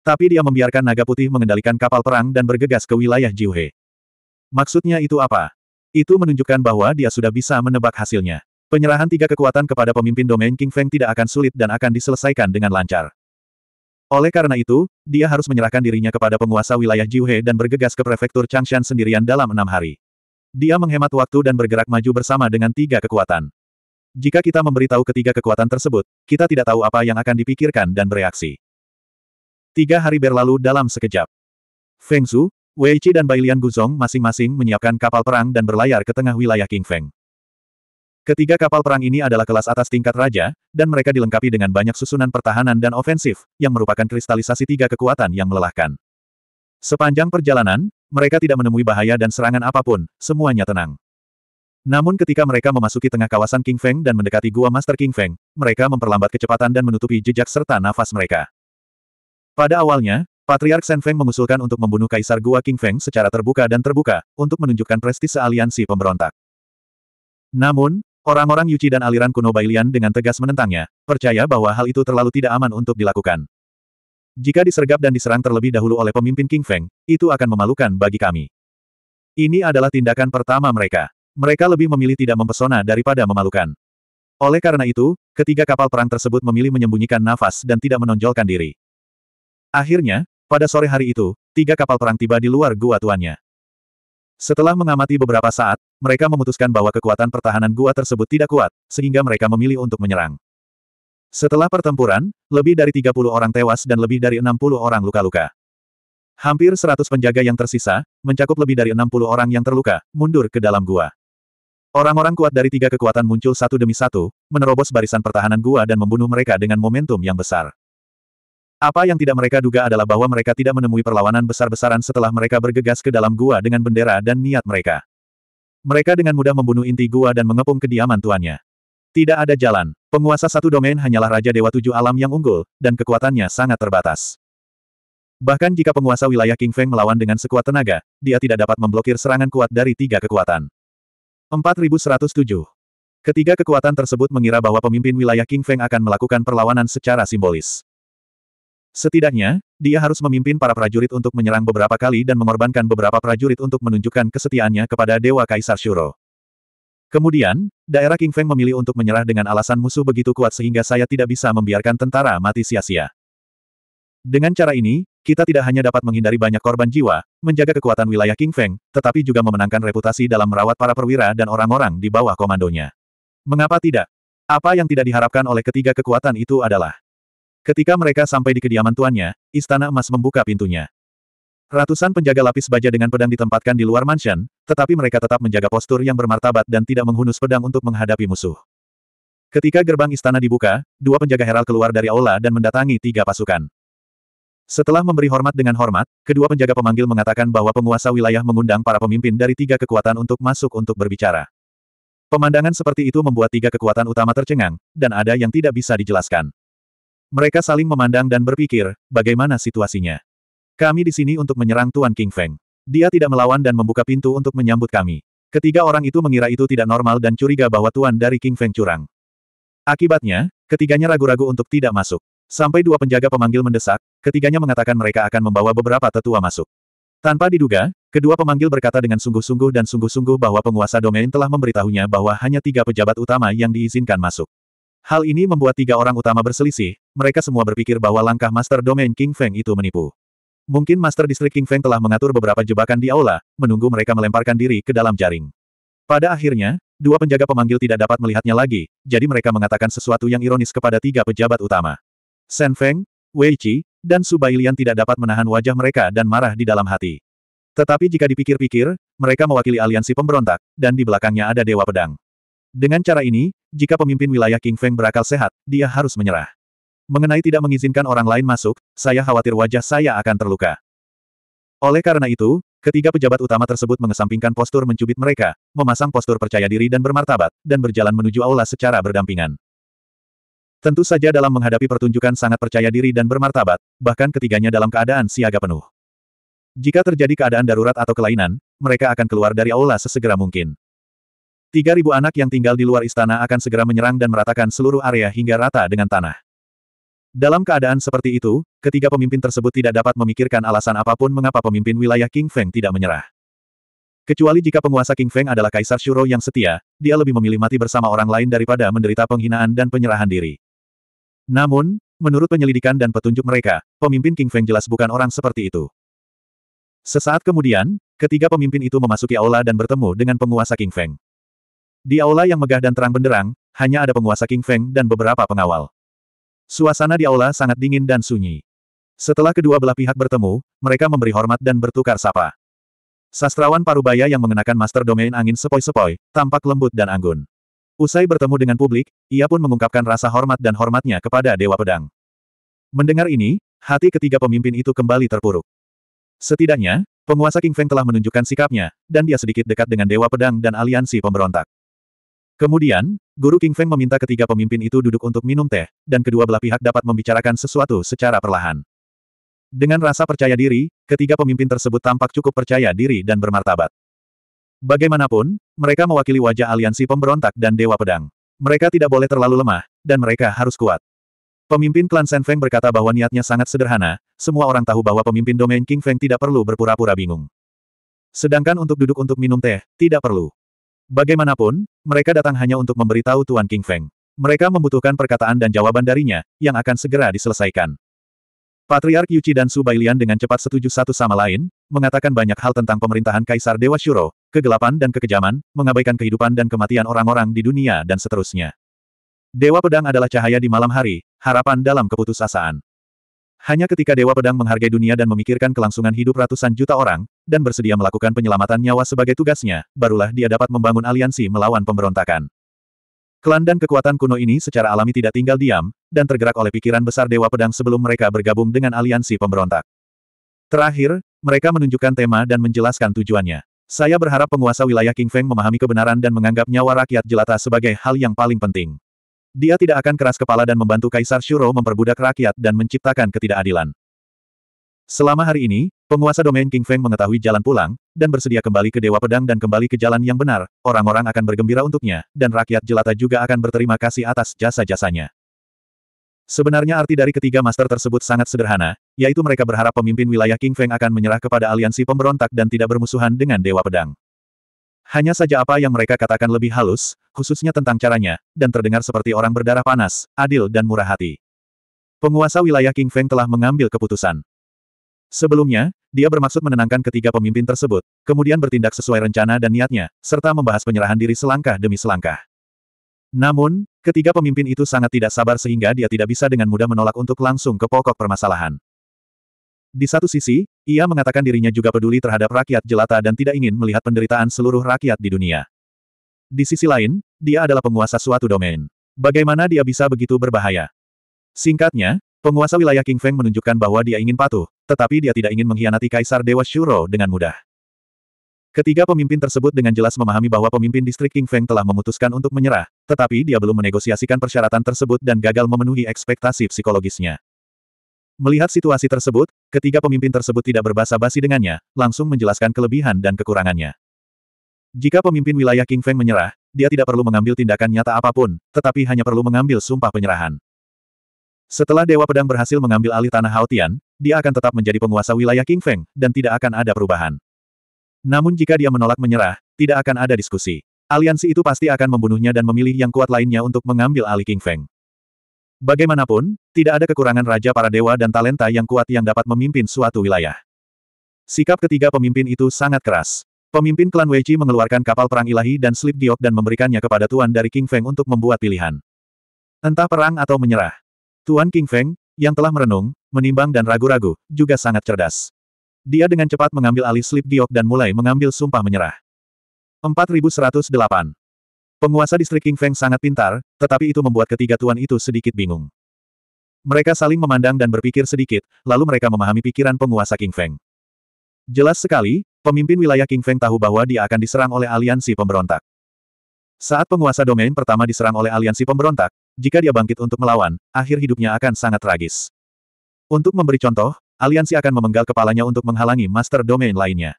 Tapi dia membiarkan naga putih mengendalikan kapal perang dan bergegas ke wilayah Jiuhe. Maksudnya itu apa? Itu menunjukkan bahwa dia sudah bisa menebak hasilnya. Penyerahan tiga kekuatan kepada pemimpin domain King Feng tidak akan sulit dan akan diselesaikan dengan lancar. Oleh karena itu, dia harus menyerahkan dirinya kepada penguasa wilayah Jiuhe dan bergegas ke prefektur Changshan sendirian dalam enam hari. Dia menghemat waktu dan bergerak maju bersama dengan tiga kekuatan. Jika kita memberitahu ketiga kekuatan tersebut, kita tidak tahu apa yang akan dipikirkan dan bereaksi. Tiga hari berlalu dalam sekejap. Feng Su, Wei Qi dan Bailian Guzong masing-masing menyiapkan kapal perang dan berlayar ke tengah wilayah King Feng. Ketiga kapal perang ini adalah kelas atas tingkat raja, dan mereka dilengkapi dengan banyak susunan pertahanan dan ofensif, yang merupakan kristalisasi tiga kekuatan yang melelahkan. Sepanjang perjalanan, mereka tidak menemui bahaya dan serangan apa pun, semuanya tenang. Namun ketika mereka memasuki tengah kawasan King Feng dan mendekati gua Master King Feng, mereka memperlambat kecepatan dan menutupi jejak serta nafas mereka. Pada awalnya, Patriark Shen Feng mengusulkan untuk membunuh Kaisar Gua King Feng secara terbuka dan terbuka, untuk menunjukkan prestise aliansi pemberontak. Namun, orang-orang Yuci dan aliran kuno Bailian dengan tegas menentangnya, percaya bahwa hal itu terlalu tidak aman untuk dilakukan. Jika disergap dan diserang terlebih dahulu oleh pemimpin King Feng, itu akan memalukan bagi kami. Ini adalah tindakan pertama mereka. Mereka lebih memilih tidak mempesona daripada memalukan. Oleh karena itu, ketiga kapal perang tersebut memilih menyembunyikan nafas dan tidak menonjolkan diri. Akhirnya, pada sore hari itu, tiga kapal perang tiba di luar gua tuannya. Setelah mengamati beberapa saat, mereka memutuskan bahwa kekuatan pertahanan gua tersebut tidak kuat, sehingga mereka memilih untuk menyerang. Setelah pertempuran, lebih dari 30 orang tewas dan lebih dari 60 orang luka-luka. Hampir 100 penjaga yang tersisa, mencakup lebih dari 60 orang yang terluka, mundur ke dalam gua. Orang-orang kuat dari tiga kekuatan muncul satu demi satu, menerobos barisan pertahanan gua dan membunuh mereka dengan momentum yang besar. Apa yang tidak mereka duga adalah bahwa mereka tidak menemui perlawanan besar-besaran setelah mereka bergegas ke dalam gua dengan bendera dan niat mereka. Mereka dengan mudah membunuh inti gua dan mengepung kediaman tuannya. Tidak ada jalan. Penguasa satu domain hanyalah Raja Dewa Tujuh Alam yang unggul, dan kekuatannya sangat terbatas. Bahkan jika penguasa wilayah King Feng melawan dengan sekuat tenaga, dia tidak dapat memblokir serangan kuat dari tiga kekuatan. 4107. Ketiga kekuatan tersebut mengira bahwa pemimpin wilayah King Feng akan melakukan perlawanan secara simbolis. Setidaknya, dia harus memimpin para prajurit untuk menyerang beberapa kali dan mengorbankan beberapa prajurit untuk menunjukkan kesetiaannya kepada Dewa Kaisar Shuro. Kemudian, daerah King Feng memilih untuk menyerah dengan alasan musuh begitu kuat sehingga saya tidak bisa membiarkan tentara mati sia-sia. Dengan cara ini, kita tidak hanya dapat menghindari banyak korban jiwa, menjaga kekuatan wilayah King Feng, tetapi juga memenangkan reputasi dalam merawat para perwira dan orang-orang di bawah komandonya. Mengapa tidak? Apa yang tidak diharapkan oleh ketiga kekuatan itu adalah Ketika mereka sampai di kediaman tuannya, Istana Emas membuka pintunya. Ratusan penjaga lapis baja dengan pedang ditempatkan di luar mansion, tetapi mereka tetap menjaga postur yang bermartabat dan tidak menghunus pedang untuk menghadapi musuh. Ketika gerbang istana dibuka, dua penjaga heral keluar dari aula dan mendatangi tiga pasukan. Setelah memberi hormat dengan hormat, kedua penjaga pemanggil mengatakan bahwa penguasa wilayah mengundang para pemimpin dari tiga kekuatan untuk masuk untuk berbicara. Pemandangan seperti itu membuat tiga kekuatan utama tercengang, dan ada yang tidak bisa dijelaskan. Mereka saling memandang dan berpikir, bagaimana situasinya. Kami di sini untuk menyerang Tuan King Feng. Dia tidak melawan dan membuka pintu untuk menyambut kami. Ketiga orang itu mengira itu tidak normal dan curiga bahwa Tuan dari King Feng curang. Akibatnya, ketiganya ragu-ragu untuk tidak masuk. Sampai dua penjaga pemanggil mendesak, ketiganya mengatakan mereka akan membawa beberapa tetua masuk. Tanpa diduga, kedua pemanggil berkata dengan sungguh-sungguh dan sungguh-sungguh bahwa penguasa domain telah memberitahunya bahwa hanya tiga pejabat utama yang diizinkan masuk. Hal ini membuat tiga orang utama berselisih, mereka semua berpikir bahwa langkah Master Domain King Feng itu menipu. Mungkin Master Distrik King Feng telah mengatur beberapa jebakan di aula, menunggu mereka melemparkan diri ke dalam jaring. Pada akhirnya, dua penjaga pemanggil tidak dapat melihatnya lagi, jadi mereka mengatakan sesuatu yang ironis kepada tiga pejabat utama. Shen Feng, Wei Qi, dan Su Bailian tidak dapat menahan wajah mereka dan marah di dalam hati. Tetapi jika dipikir-pikir, mereka mewakili aliansi pemberontak, dan di belakangnya ada Dewa Pedang. Dengan cara ini, jika pemimpin wilayah King Feng berakal sehat, dia harus menyerah. Mengenai tidak mengizinkan orang lain masuk, saya khawatir wajah saya akan terluka. Oleh karena itu, ketiga pejabat utama tersebut mengesampingkan postur mencubit mereka, memasang postur percaya diri dan bermartabat, dan berjalan menuju aula secara berdampingan. Tentu saja dalam menghadapi pertunjukan sangat percaya diri dan bermartabat, bahkan ketiganya dalam keadaan siaga penuh. Jika terjadi keadaan darurat atau kelainan, mereka akan keluar dari aula sesegera mungkin. Tiga ribu anak yang tinggal di luar istana akan segera menyerang dan meratakan seluruh area hingga rata dengan tanah. Dalam keadaan seperti itu, ketiga pemimpin tersebut tidak dapat memikirkan alasan apa pun mengapa pemimpin wilayah King Feng tidak menyerah. Kecuali jika penguasa King Feng adalah Kaisar Shuro yang setia, dia lebih memilih mati bersama orang lain daripada menderita penghinaan dan penyerahan diri. Namun, menurut penyelidikan dan petunjuk mereka, pemimpin King Feng jelas bukan orang seperti itu. Sesaat kemudian, ketiga pemimpin itu memasuki aula dan bertemu dengan penguasa King Feng. Di aula yang megah dan terang benderang, hanya ada penguasa King Feng dan beberapa pengawal. Suasana di aula sangat dingin dan sunyi. Setelah kedua belah pihak bertemu, mereka memberi hormat dan bertukar sapa. Sastrawan Parubaya yang mengenakan Master Domain Angin sepoi-sepoi, tampak lembut dan anggun. Usai bertemu dengan publik, ia pun mengungkapkan rasa hormat dan hormatnya kepada Dewa Pedang. Mendengar ini, hati ketiga pemimpin itu kembali terpuruk. Setidaknya, penguasa King Feng telah menunjukkan sikapnya, dan dia sedikit dekat dengan Dewa Pedang dan aliansi pemberontak. Kemudian, Guru King Feng meminta ketiga pemimpin itu duduk untuk minum teh, dan kedua belah pihak dapat membicarakan sesuatu secara perlahan. Dengan rasa percaya diri, ketiga pemimpin tersebut tampak cukup percaya diri dan bermartabat. Bagaimanapun, mereka mewakili wajah aliansi pemberontak dan Dewa Pedang. Mereka tidak boleh terlalu lemah, dan mereka harus kuat. Pemimpin klan Shen Feng berkata bahwa niatnya sangat sederhana, semua orang tahu bahwa pemimpin domain King Feng tidak perlu berpura-pura bingung. Sedangkan untuk duduk untuk minum teh, tidak perlu. Bagaimanapun, mereka datang hanya untuk memberitahu Tuan King Feng. Mereka membutuhkan perkataan dan jawaban darinya, yang akan segera diselesaikan. Patriark Yuchi dan Su Bailian dengan cepat setuju satu sama lain, mengatakan banyak hal tentang pemerintahan Kaisar Dewa Shuro, kegelapan dan kekejaman, mengabaikan kehidupan dan kematian orang-orang di dunia dan seterusnya. Dewa Pedang adalah cahaya di malam hari, harapan dalam keputusasaan. Hanya ketika Dewa Pedang menghargai dunia dan memikirkan kelangsungan hidup ratusan juta orang, dan bersedia melakukan penyelamatan nyawa sebagai tugasnya, barulah dia dapat membangun aliansi melawan pemberontakan. Klan dan kekuatan kuno ini secara alami tidak tinggal diam, dan tergerak oleh pikiran besar Dewa Pedang sebelum mereka bergabung dengan aliansi pemberontak. Terakhir, mereka menunjukkan tema dan menjelaskan tujuannya. Saya berharap penguasa wilayah King Feng memahami kebenaran dan menganggap nyawa rakyat jelata sebagai hal yang paling penting. Dia tidak akan keras kepala dan membantu Kaisar Shuro memperbudak rakyat dan menciptakan ketidakadilan. Selama hari ini, penguasa domain King Feng mengetahui jalan pulang, dan bersedia kembali ke Dewa Pedang dan kembali ke jalan yang benar, orang-orang akan bergembira untuknya, dan rakyat jelata juga akan berterima kasih atas jasa-jasanya. Sebenarnya arti dari ketiga master tersebut sangat sederhana, yaitu mereka berharap pemimpin wilayah King Feng akan menyerah kepada aliansi pemberontak dan tidak bermusuhan dengan Dewa Pedang. Hanya saja apa yang mereka katakan lebih halus, khususnya tentang caranya, dan terdengar seperti orang berdarah panas, adil dan murah hati. Penguasa wilayah King Feng telah mengambil keputusan. Sebelumnya, dia bermaksud menenangkan ketiga pemimpin tersebut, kemudian bertindak sesuai rencana dan niatnya, serta membahas penyerahan diri selangkah demi selangkah. Namun, ketiga pemimpin itu sangat tidak sabar sehingga dia tidak bisa dengan mudah menolak untuk langsung ke pokok permasalahan. Di satu sisi, ia mengatakan dirinya juga peduli terhadap rakyat jelata dan tidak ingin melihat penderitaan seluruh rakyat di dunia. Di sisi lain, dia adalah penguasa suatu domain. Bagaimana dia bisa begitu berbahaya? Singkatnya, penguasa wilayah King Feng menunjukkan bahwa dia ingin patuh, tetapi dia tidak ingin mengkhianati Kaisar Dewa Shuro dengan mudah. Ketiga pemimpin tersebut dengan jelas memahami bahwa pemimpin distrik King Feng telah memutuskan untuk menyerah, tetapi dia belum menegosiasikan persyaratan tersebut dan gagal memenuhi ekspektasi psikologisnya. Melihat situasi tersebut, ketiga pemimpin tersebut tidak berbasa-basi dengannya, langsung menjelaskan kelebihan dan kekurangannya. Jika pemimpin wilayah King Feng menyerah, dia tidak perlu mengambil tindakan nyata apa pun, tetapi hanya perlu mengambil sumpah penyerahan. Setelah Dewa Pedang berhasil mengambil alih tanah Haotian, dia akan tetap menjadi penguasa wilayah King Feng, dan tidak akan ada perubahan. Namun jika dia menolak menyerah, tidak akan ada diskusi. Aliansi itu pasti akan membunuhnya dan memilih yang kuat lainnya untuk mengambil alih King Feng. Bagaimanapun, tidak ada kekurangan raja para dewa dan talenta yang kuat yang dapat memimpin suatu wilayah. Sikap ketiga pemimpin itu sangat keras. Pemimpin klan Weiqi mengeluarkan kapal perang ilahi dan slip giok dan memberikannya kepada Tuan dari King Feng untuk membuat pilihan. Entah perang atau menyerah. Tuan King Feng, yang telah merenung, menimbang dan ragu-ragu, juga sangat cerdas. Dia dengan cepat mengambil alih slip giok dan mulai mengambil sumpah menyerah. 4108 Penguasa distrik King Feng sangat pintar, tetapi itu membuat ketiga tuan itu sedikit bingung. Mereka saling memandang dan berpikir sedikit, lalu mereka memahami pikiran penguasa King Feng. Jelas sekali, pemimpin wilayah King Feng tahu bahwa dia akan diserang oleh aliansi pemberontak. Saat penguasa domain pertama diserang oleh aliansi pemberontak, jika dia bangkit untuk melawan, akhir hidupnya akan sangat tragis. Untuk memberi contoh, aliansi akan memenggal kepalanya untuk menghalangi master domain lainnya.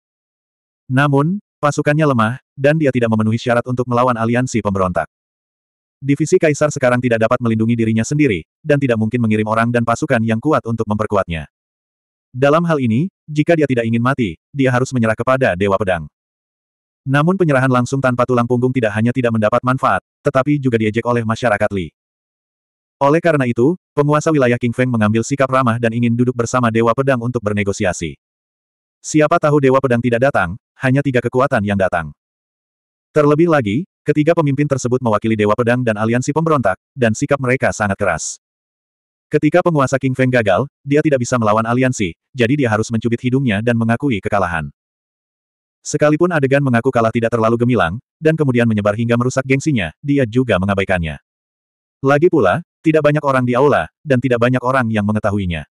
Namun, Pasukannya lemah, dan dia tidak memenuhi syarat untuk melawan aliansi pemberontak. Divisi Kaisar sekarang tidak dapat melindungi dirinya sendiri, dan tidak mungkin mengirim orang dan pasukan yang kuat untuk memperkuatnya. Dalam hal ini, jika dia tidak ingin mati, dia harus menyerah kepada Dewa Pedang. Namun penyerahan langsung tanpa tulang punggung tidak hanya tidak mendapat manfaat, tetapi juga diejek oleh masyarakat Li. Oleh karena itu, penguasa wilayah King Feng mengambil sikap ramah dan ingin duduk bersama Dewa Pedang untuk bernegosiasi. Siapa tahu Dewa Pedang tidak datang, hanya tiga kekuatan yang datang. Terlebih lagi, ketiga pemimpin tersebut mewakili Dewa Pedang dan aliansi pemberontak, dan sikap mereka sangat keras. Ketika penguasa King Feng gagal, dia tidak bisa melawan aliansi, jadi dia harus mencubit hidungnya dan mengakui kekalahan. Sekalipun adegan mengaku kalah tidak terlalu gemilang, dan kemudian menyebar hingga merusak gengsinya, dia juga mengabaikannya. Lagi pula, tidak banyak orang di aula, dan tidak banyak orang yang mengetahuinya.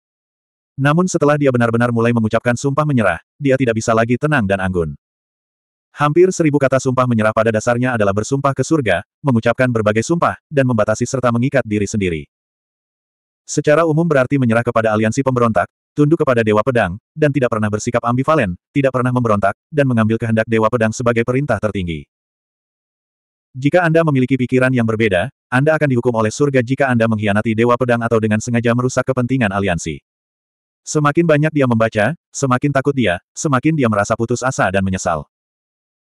Namun setelah dia benar-benar mulai mengucapkan sumpah menyerah, dia tidak bisa lagi tenang dan anggun. Hampir seribu kata sumpah menyerah pada dasarnya adalah bersumpah ke surga, mengucapkan berbagai sumpah, dan membatasi serta mengikat diri sendiri. Secara umum berarti menyerah kepada aliansi pemberontak, tunduk kepada Dewa Pedang, dan tidak pernah bersikap ambivalen, tidak pernah memberontak, dan mengambil kehendak Dewa Pedang sebagai perintah tertinggi. Jika Anda memiliki pikiran yang berbeda, Anda akan dihukum oleh surga jika Anda mengkhianati Dewa Pedang atau dengan sengaja merusak kepentingan aliansi. Semakin banyak dia membaca, semakin takut dia, semakin dia merasa putus asa dan menyesal.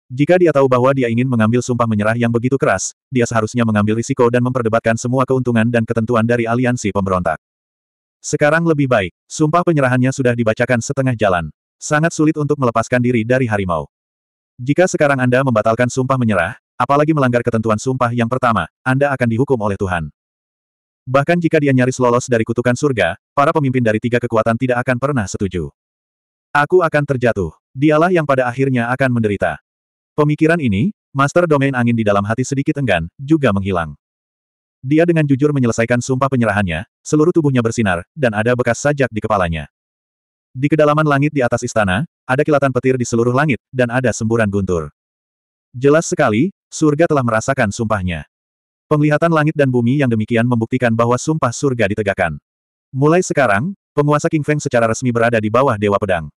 Jika dia tahu bahwa dia ingin mengambil sumpah menyerah yang begitu keras, dia seharusnya mengambil risiko dan memperdebatkan semua keuntungan dan ketentuan dari aliansi pemberontak. Sekarang lebih baik, sumpah penyerahannya sudah dibacakan setengah jalan. Sangat sulit untuk melepaskan diri dari harimau. Jika sekarang Anda membatalkan sumpah menyerah, apalagi melanggar ketentuan sumpah yang pertama, Anda akan dihukum oleh Tuhan. Bahkan jika dia nyaris lolos dari kutukan surga, para pemimpin dari tiga kekuatan tidak akan pernah setuju. Aku akan terjatuh. Dialah yang pada akhirnya akan menderita. Pemikiran ini, Master Domain Angin di dalam hati sedikit enggan, juga menghilang. Dia dengan jujur menyelesaikan sumpah penyerahannya, seluruh tubuhnya bersinar, dan ada bekas sajak di kepalanya. Di kedalaman langit di atas istana, ada kilatan petir di seluruh langit, dan ada semburan guntur. Jelas sekali, surga telah merasakan sumpahnya. Penglihatan langit dan bumi yang demikian membuktikan bahwa sumpah surga ditegakkan. Mulai sekarang, penguasa King Feng secara resmi berada di bawah Dewa Pedang.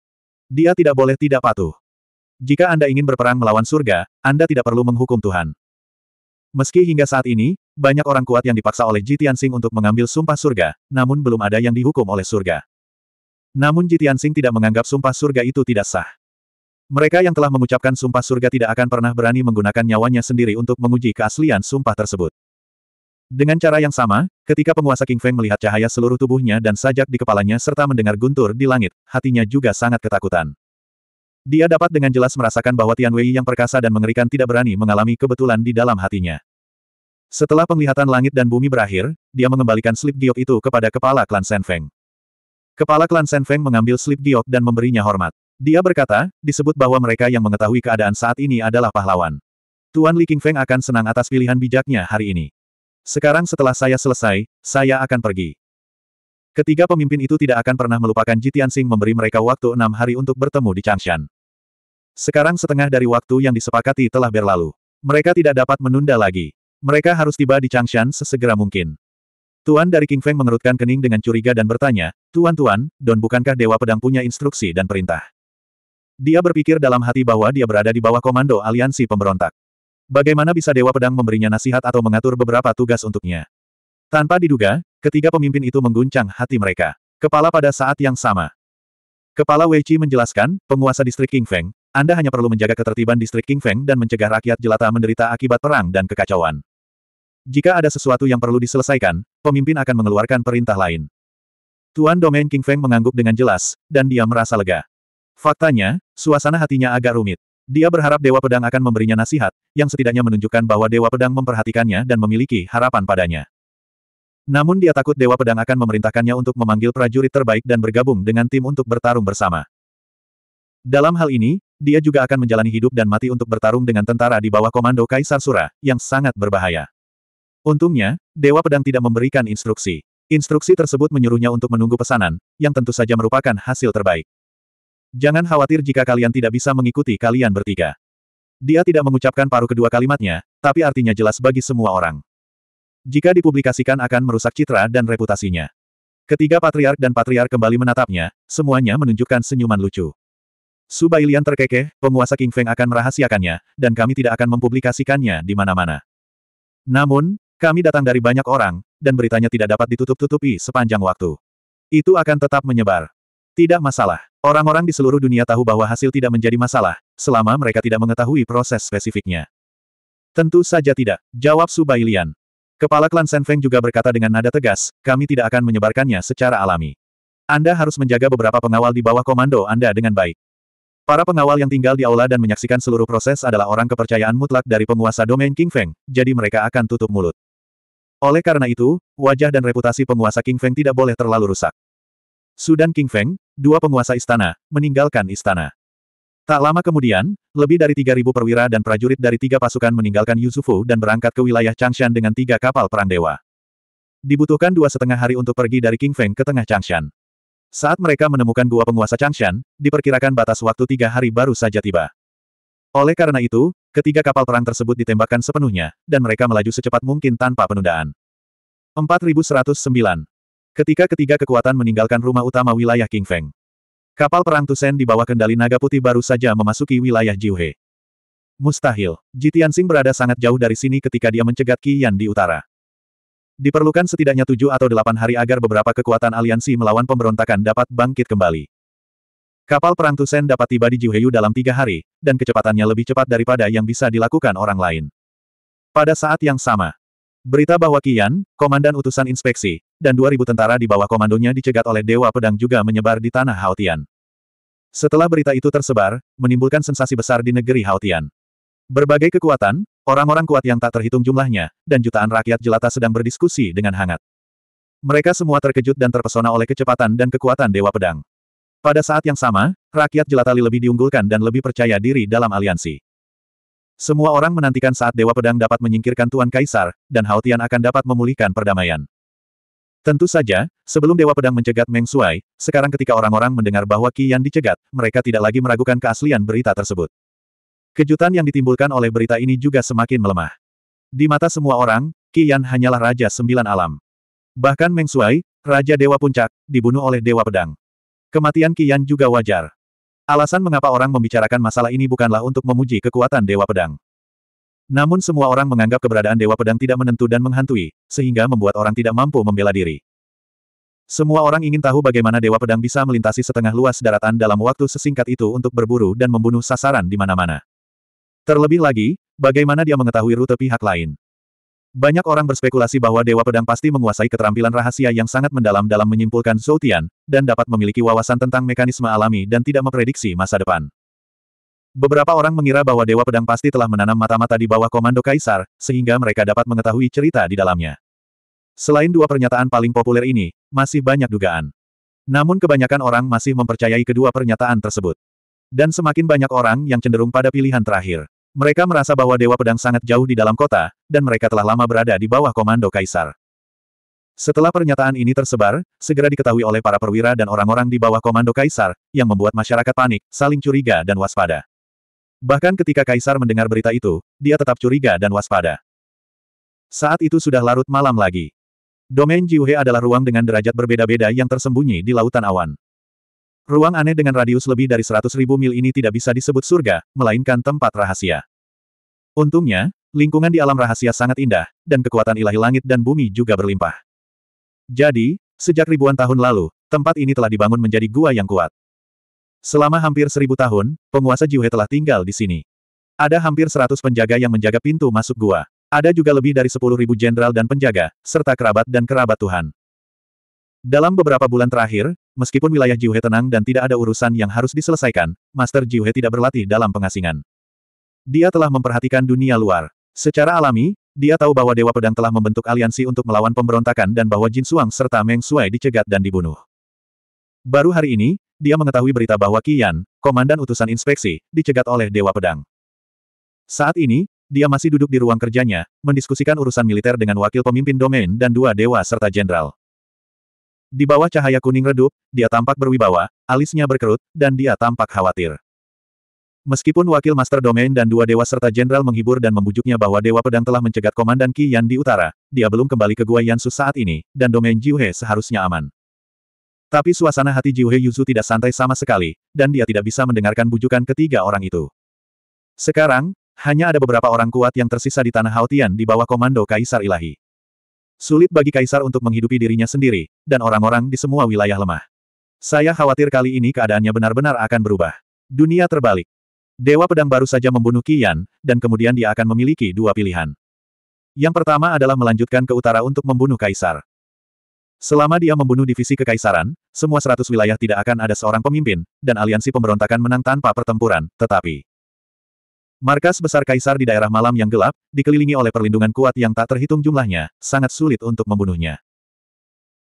Dia tidak boleh tidak patuh. Jika Anda ingin berperang melawan surga, Anda tidak perlu menghukum Tuhan. Meski hingga saat ini, banyak orang kuat yang dipaksa oleh Jitiansing untuk mengambil sumpah surga, namun belum ada yang dihukum oleh surga. Namun Jitiansing tidak menganggap sumpah surga itu tidak sah. Mereka yang telah mengucapkan sumpah surga tidak akan pernah berani menggunakan nyawanya sendiri untuk menguji keaslian sumpah tersebut. Dengan cara yang sama, ketika penguasa King Feng melihat cahaya seluruh tubuhnya dan sajak di kepalanya serta mendengar guntur di langit, hatinya juga sangat ketakutan. Dia dapat dengan jelas merasakan bahwa Tian Wei yang perkasa dan mengerikan tidak berani mengalami kebetulan di dalam hatinya. Setelah penglihatan langit dan bumi berakhir, dia mengembalikan slip giok itu kepada kepala klan Sen Feng. Kepala klan Sen Feng mengambil slip giok dan memberinya hormat. Dia berkata, disebut bahwa mereka yang mengetahui keadaan saat ini adalah pahlawan. Tuan Li King Feng akan senang atas pilihan bijaknya hari ini. Sekarang setelah saya selesai, saya akan pergi. Ketiga pemimpin itu tidak akan pernah melupakan Jitiansing memberi mereka waktu enam hari untuk bertemu di Changshan. Sekarang setengah dari waktu yang disepakati telah berlalu. Mereka tidak dapat menunda lagi. Mereka harus tiba di Changshan sesegera mungkin. Tuan dari King Feng mengerutkan kening dengan curiga dan bertanya, Tuan-tuan, Don bukankah Dewa Pedang punya instruksi dan perintah? Dia berpikir dalam hati bahwa dia berada di bawah komando aliansi pemberontak. Bagaimana bisa Dewa Pedang memberinya nasihat atau mengatur beberapa tugas untuknya? Tanpa diduga, ketiga pemimpin itu mengguncang hati mereka. Kepala pada saat yang sama. Kepala Wei Qi menjelaskan, penguasa distrik King Feng, Anda hanya perlu menjaga ketertiban distrik King Feng dan mencegah rakyat jelata menderita akibat perang dan kekacauan. Jika ada sesuatu yang perlu diselesaikan, pemimpin akan mengeluarkan perintah lain. Tuan Domain King Feng mengangguk dengan jelas, dan dia merasa lega. Faktanya, suasana hatinya agak rumit. Dia berharap Dewa Pedang akan memberinya nasihat, yang setidaknya menunjukkan bahwa Dewa Pedang memperhatikannya dan memiliki harapan padanya. Namun dia takut Dewa Pedang akan memerintahkannya untuk memanggil prajurit terbaik dan bergabung dengan tim untuk bertarung bersama. Dalam hal ini, dia juga akan menjalani hidup dan mati untuk bertarung dengan tentara di bawah komando Kaisar Sura, yang sangat berbahaya. Untungnya, Dewa Pedang tidak memberikan instruksi. Instruksi tersebut menyuruhnya untuk menunggu pesanan, yang tentu saja merupakan hasil terbaik. Jangan khawatir jika kalian tidak bisa mengikuti kalian bertiga. Dia tidak mengucapkan paruh kedua kalimatnya, tapi artinya jelas bagi semua orang. Jika dipublikasikan akan merusak citra dan reputasinya. Ketiga patriark dan patriark kembali menatapnya, semuanya menunjukkan senyuman lucu. Su Bailian terkekeh, penguasa King Feng akan merahasiakannya, dan kami tidak akan mempublikasikannya di mana-mana. Namun, kami datang dari banyak orang, dan beritanya tidak dapat ditutup-tutupi sepanjang waktu. Itu akan tetap menyebar. Tidak masalah. Orang-orang di seluruh dunia tahu bahwa hasil tidak menjadi masalah, selama mereka tidak mengetahui proses spesifiknya. Tentu saja tidak, jawab Su Bailian. Kepala klan Sen Feng juga berkata dengan nada tegas, kami tidak akan menyebarkannya secara alami. Anda harus menjaga beberapa pengawal di bawah komando Anda dengan baik. Para pengawal yang tinggal di aula dan menyaksikan seluruh proses adalah orang kepercayaan mutlak dari penguasa domain King Feng, jadi mereka akan tutup mulut. Oleh karena itu, wajah dan reputasi penguasa King Feng tidak boleh terlalu rusak. Sudan King Feng, dua penguasa istana, meninggalkan istana. Tak lama kemudian, lebih dari 3.000 perwira dan prajurit dari tiga pasukan meninggalkan Yusufu dan berangkat ke wilayah Changshan dengan tiga kapal perang dewa. Dibutuhkan dua setengah hari untuk pergi dari King Feng ke tengah Changshan. Saat mereka menemukan gua penguasa Changshan, diperkirakan batas waktu tiga hari baru saja tiba. Oleh karena itu, ketiga kapal perang tersebut ditembakkan sepenuhnya, dan mereka melaju secepat mungkin tanpa penundaan. 4109. Ketika ketiga kekuatan meninggalkan rumah utama wilayah King Feng. Kapal perang Tusen di bawah kendali naga putih baru saja memasuki wilayah Jiuhe. Mustahil, Jitiansing berada sangat jauh dari sini ketika dia mencegat Yan di utara. Diperlukan setidaknya tujuh atau delapan hari agar beberapa kekuatan aliansi melawan pemberontakan dapat bangkit kembali. Kapal perang Tusen dapat tiba di Jiuheyu dalam tiga hari, dan kecepatannya lebih cepat daripada yang bisa dilakukan orang lain. Pada saat yang sama, berita bahwa Qian, komandan utusan inspeksi, dan 2000 tentara di bawah komandonya dicegat oleh Dewa Pedang juga menyebar di tanah Haotian. Setelah berita itu tersebar, menimbulkan sensasi besar di negeri Haotian. Berbagai kekuatan, orang-orang kuat yang tak terhitung jumlahnya, dan jutaan rakyat jelata sedang berdiskusi dengan hangat. Mereka semua terkejut dan terpesona oleh kecepatan dan kekuatan Dewa Pedang. Pada saat yang sama, rakyat jelatali lebih diunggulkan dan lebih percaya diri dalam aliansi. Semua orang menantikan saat Dewa Pedang dapat menyingkirkan Tuan Kaisar, dan Haotian akan dapat memulihkan perdamaian. Tentu saja, sebelum Dewa Pedang mencegat Meng Shuai, sekarang ketika orang-orang mendengar bahwa Qi Yan dicegat, mereka tidak lagi meragukan keaslian berita tersebut. Kejutan yang ditimbulkan oleh berita ini juga semakin melemah. Di mata semua orang, Qian hanyalah Raja Sembilan Alam. Bahkan Meng Shuai, Raja Dewa Puncak, dibunuh oleh Dewa Pedang. Kematian Qian juga wajar. Alasan mengapa orang membicarakan masalah ini bukanlah untuk memuji kekuatan Dewa Pedang. Namun semua orang menganggap keberadaan Dewa Pedang tidak menentu dan menghantui, sehingga membuat orang tidak mampu membela diri. Semua orang ingin tahu bagaimana Dewa Pedang bisa melintasi setengah luas daratan dalam waktu sesingkat itu untuk berburu dan membunuh sasaran di mana-mana. Terlebih lagi, bagaimana dia mengetahui rute pihak lain? Banyak orang berspekulasi bahwa Dewa Pedang pasti menguasai keterampilan rahasia yang sangat mendalam dalam menyimpulkan Zoutian, dan dapat memiliki wawasan tentang mekanisme alami dan tidak memprediksi masa depan. Beberapa orang mengira bahwa Dewa Pedang pasti telah menanam mata-mata di bawah komando Kaisar, sehingga mereka dapat mengetahui cerita di dalamnya. Selain dua pernyataan paling populer ini, masih banyak dugaan. Namun kebanyakan orang masih mempercayai kedua pernyataan tersebut. Dan semakin banyak orang yang cenderung pada pilihan terakhir. Mereka merasa bahwa Dewa Pedang sangat jauh di dalam kota, dan mereka telah lama berada di bawah komando Kaisar. Setelah pernyataan ini tersebar, segera diketahui oleh para perwira dan orang-orang di bawah komando Kaisar, yang membuat masyarakat panik, saling curiga dan waspada. Bahkan ketika Kaisar mendengar berita itu, dia tetap curiga dan waspada. Saat itu sudah larut malam lagi. Domain Jiuhe adalah ruang dengan derajat berbeda-beda yang tersembunyi di lautan awan. Ruang aneh dengan radius lebih dari seratus ribu mil ini tidak bisa disebut surga, melainkan tempat rahasia. Untungnya, lingkungan di alam rahasia sangat indah, dan kekuatan ilahi langit dan bumi juga berlimpah. Jadi, sejak ribuan tahun lalu, tempat ini telah dibangun menjadi gua yang kuat. Selama hampir seribu tahun, penguasa Jiuhe telah tinggal di sini. Ada hampir seratus penjaga yang menjaga pintu masuk gua. Ada juga lebih dari sepuluh ribu jenderal dan penjaga, serta kerabat dan kerabat Tuhan. Dalam beberapa bulan terakhir, meskipun wilayah Jiuhe tenang dan tidak ada urusan yang harus diselesaikan, Master Jiuhe tidak berlatih dalam pengasingan. Dia telah memperhatikan dunia luar. Secara alami, dia tahu bahwa Dewa Pedang telah membentuk aliansi untuk melawan pemberontakan dan bahwa Jin Suang serta Meng Shuai dicegat dan dibunuh. Baru hari ini, dia mengetahui berita bahwa Qian, komandan utusan inspeksi, dicegat oleh Dewa Pedang. Saat ini, dia masih duduk di ruang kerjanya, mendiskusikan urusan militer dengan wakil pemimpin domain dan dua dewa serta jenderal. Di bawah cahaya kuning redup, dia tampak berwibawa, alisnya berkerut, dan dia tampak khawatir. Meskipun wakil Master Domain dan dua dewa serta jenderal menghibur dan membujuknya bahwa Dewa Pedang telah mencegat Komandan Qi Yan di utara, dia belum kembali ke Gua Yansu saat ini, dan domain Jiuhe seharusnya aman. Tapi suasana hati Jiuhe Yuzu tidak santai sama sekali, dan dia tidak bisa mendengarkan bujukan ketiga orang itu. Sekarang, hanya ada beberapa orang kuat yang tersisa di tanah Haotian di bawah komando Kaisar Ilahi. Sulit bagi kaisar untuk menghidupi dirinya sendiri, dan orang-orang di semua wilayah lemah. Saya khawatir kali ini keadaannya benar-benar akan berubah. Dunia terbalik. Dewa Pedang baru saja membunuh Qian, dan kemudian dia akan memiliki dua pilihan. Yang pertama adalah melanjutkan ke utara untuk membunuh kaisar. Selama dia membunuh divisi kekaisaran, semua seratus wilayah tidak akan ada seorang pemimpin, dan aliansi pemberontakan menang tanpa pertempuran, tetapi Markas besar kaisar di daerah malam yang gelap, dikelilingi oleh perlindungan kuat yang tak terhitung jumlahnya, sangat sulit untuk membunuhnya.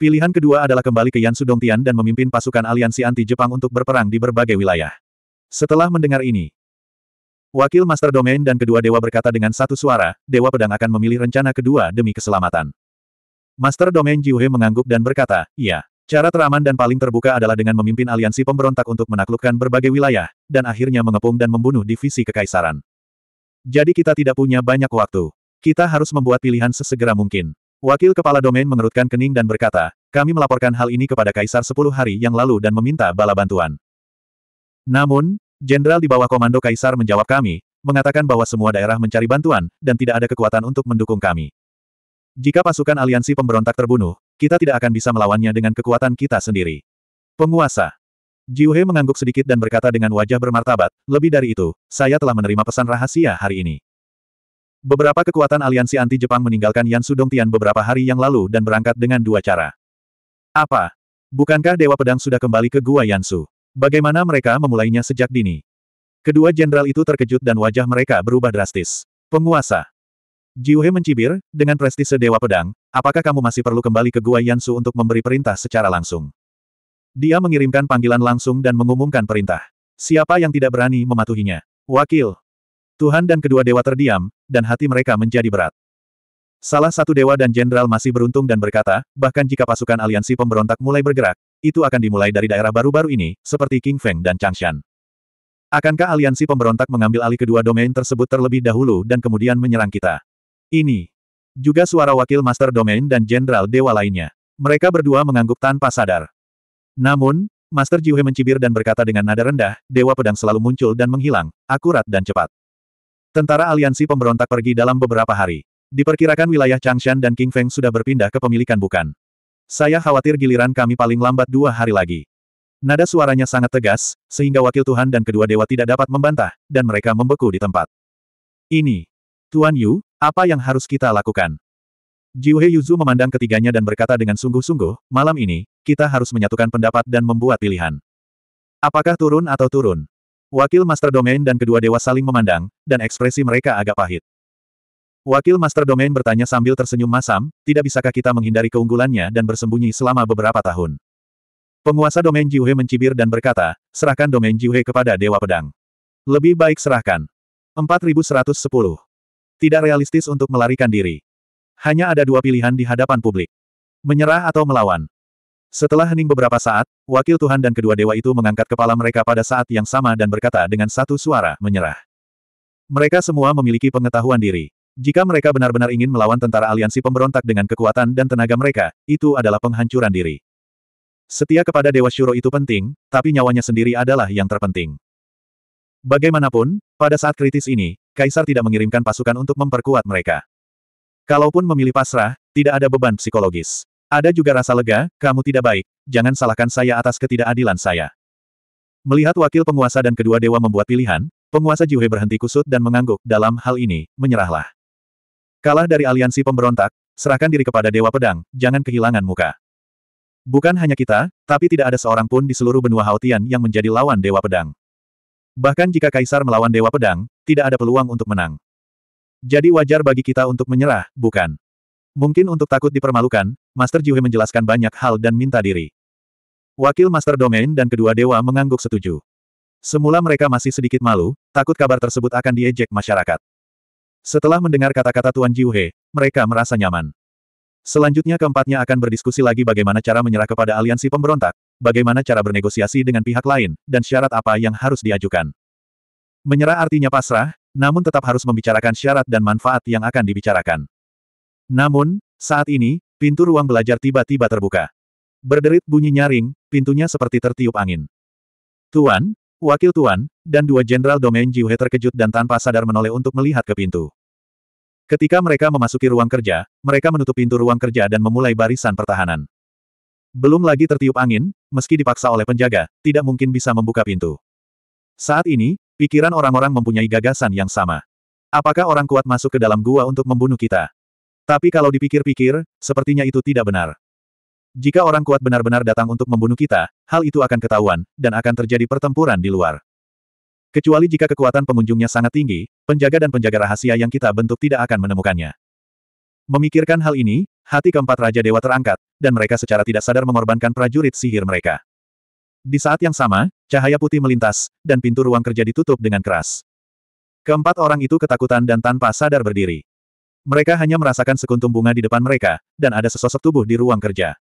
Pilihan kedua adalah kembali ke Yan Sudongtian dan memimpin pasukan aliansi anti-Jepang untuk berperang di berbagai wilayah. Setelah mendengar ini, Wakil Master Domain dan kedua dewa berkata dengan satu suara, Dewa Pedang akan memilih rencana kedua demi keselamatan. Master Domain Jiuhe mengangguk dan berkata, iya, Cara teraman dan paling terbuka adalah dengan memimpin aliansi pemberontak untuk menaklukkan berbagai wilayah, dan akhirnya mengepung dan membunuh divisi kekaisaran. Jadi kita tidak punya banyak waktu. Kita harus membuat pilihan sesegera mungkin. Wakil kepala domain mengerutkan kening dan berkata, kami melaporkan hal ini kepada Kaisar 10 hari yang lalu dan meminta bala bantuan. Namun, Jenderal di bawah komando Kaisar menjawab kami, mengatakan bahwa semua daerah mencari bantuan, dan tidak ada kekuatan untuk mendukung kami. Jika pasukan aliansi pemberontak terbunuh, kita tidak akan bisa melawannya dengan kekuatan kita sendiri. Penguasa. Jiuhe mengangguk sedikit dan berkata dengan wajah bermartabat, lebih dari itu, saya telah menerima pesan rahasia hari ini. Beberapa kekuatan aliansi anti-Jepang meninggalkan Yan Sudongtian beberapa hari yang lalu dan berangkat dengan dua cara. Apa? Bukankah Dewa Pedang sudah kembali ke Gua Yansu? Bagaimana mereka memulainya sejak dini? Kedua jenderal itu terkejut dan wajah mereka berubah drastis. Penguasa. Jiuhe mencibir, dengan prestise Dewa Pedang, apakah kamu masih perlu kembali ke Gua Yansu untuk memberi perintah secara langsung? Dia mengirimkan panggilan langsung dan mengumumkan perintah. Siapa yang tidak berani mematuhinya? Wakil. Tuhan dan kedua dewa terdiam, dan hati mereka menjadi berat. Salah satu dewa dan jenderal masih beruntung dan berkata, bahkan jika pasukan aliansi pemberontak mulai bergerak, itu akan dimulai dari daerah baru-baru ini, seperti King Feng dan Changshan. Akankah aliansi pemberontak mengambil alih kedua domain tersebut terlebih dahulu dan kemudian menyerang kita? Ini. Juga suara wakil Master Domain dan Jenderal Dewa lainnya. Mereka berdua mengangguk tanpa sadar. Namun, Master Jiuhe mencibir dan berkata dengan nada rendah, Dewa Pedang selalu muncul dan menghilang, akurat dan cepat. Tentara aliansi pemberontak pergi dalam beberapa hari. Diperkirakan wilayah Changshan dan King Feng sudah berpindah ke pemilikan bukan. Saya khawatir giliran kami paling lambat dua hari lagi. Nada suaranya sangat tegas, sehingga wakil Tuhan dan kedua dewa tidak dapat membantah, dan mereka membeku di tempat. Ini. Tuan Yu, apa yang harus kita lakukan? Jiuhe Yuzu memandang ketiganya dan berkata dengan sungguh-sungguh, malam ini, kita harus menyatukan pendapat dan membuat pilihan. Apakah turun atau turun? Wakil Master Domain dan kedua dewa saling memandang, dan ekspresi mereka agak pahit. Wakil Master Domain bertanya sambil tersenyum masam, tidak bisakah kita menghindari keunggulannya dan bersembunyi selama beberapa tahun? Penguasa domain Jiuhe mencibir dan berkata, serahkan domain Jiuhe kepada Dewa Pedang. Lebih baik serahkan. 4110. Tidak realistis untuk melarikan diri. Hanya ada dua pilihan di hadapan publik. Menyerah atau melawan. Setelah hening beberapa saat, wakil Tuhan dan kedua dewa itu mengangkat kepala mereka pada saat yang sama dan berkata dengan satu suara, menyerah. Mereka semua memiliki pengetahuan diri. Jika mereka benar-benar ingin melawan tentara aliansi pemberontak dengan kekuatan dan tenaga mereka, itu adalah penghancuran diri. Setia kepada Dewa Shuro itu penting, tapi nyawanya sendiri adalah yang terpenting. Bagaimanapun, pada saat kritis ini, Kaisar tidak mengirimkan pasukan untuk memperkuat mereka. Kalaupun memilih pasrah, tidak ada beban psikologis. Ada juga rasa lega, kamu tidak baik, jangan salahkan saya atas ketidakadilan saya. Melihat wakil penguasa dan kedua dewa membuat pilihan, penguasa Jiuhe berhenti kusut dan mengangguk, dalam hal ini, menyerahlah. Kalah dari aliansi pemberontak, serahkan diri kepada Dewa Pedang, jangan kehilangan muka. Bukan hanya kita, tapi tidak ada seorang pun di seluruh benua Haotian yang menjadi lawan Dewa Pedang. Bahkan jika Kaisar melawan Dewa Pedang, tidak ada peluang untuk menang. Jadi wajar bagi kita untuk menyerah, bukan? Mungkin untuk takut dipermalukan, Master Jiuhe menjelaskan banyak hal dan minta diri. Wakil Master Domain dan kedua dewa mengangguk setuju. Semula mereka masih sedikit malu, takut kabar tersebut akan diejek masyarakat. Setelah mendengar kata-kata Tuan Jiuhe, mereka merasa nyaman. Selanjutnya keempatnya akan berdiskusi lagi bagaimana cara menyerah kepada aliansi pemberontak, bagaimana cara bernegosiasi dengan pihak lain, dan syarat apa yang harus diajukan. Menyerah artinya pasrah, namun tetap harus membicarakan syarat dan manfaat yang akan dibicarakan. Namun, saat ini, pintu ruang belajar tiba-tiba terbuka. Berderit bunyi nyaring, pintunya seperti tertiup angin. Tuan, Wakil Tuan, dan dua Jenderal Domain Jiuhe terkejut dan tanpa sadar menoleh untuk melihat ke pintu. Ketika mereka memasuki ruang kerja, mereka menutup pintu ruang kerja dan memulai barisan pertahanan. Belum lagi tertiup angin, meski dipaksa oleh penjaga, tidak mungkin bisa membuka pintu. Saat ini, pikiran orang-orang mempunyai gagasan yang sama. Apakah orang kuat masuk ke dalam gua untuk membunuh kita? Tapi kalau dipikir-pikir, sepertinya itu tidak benar. Jika orang kuat benar-benar datang untuk membunuh kita, hal itu akan ketahuan, dan akan terjadi pertempuran di luar. Kecuali jika kekuatan pengunjungnya sangat tinggi, penjaga dan penjaga rahasia yang kita bentuk tidak akan menemukannya. Memikirkan hal ini, hati keempat Raja Dewa terangkat, dan mereka secara tidak sadar mengorbankan prajurit sihir mereka. Di saat yang sama, cahaya putih melintas, dan pintu ruang kerja ditutup dengan keras. Keempat orang itu ketakutan dan tanpa sadar berdiri. Mereka hanya merasakan sekuntum bunga di depan mereka, dan ada sesosok tubuh di ruang kerja.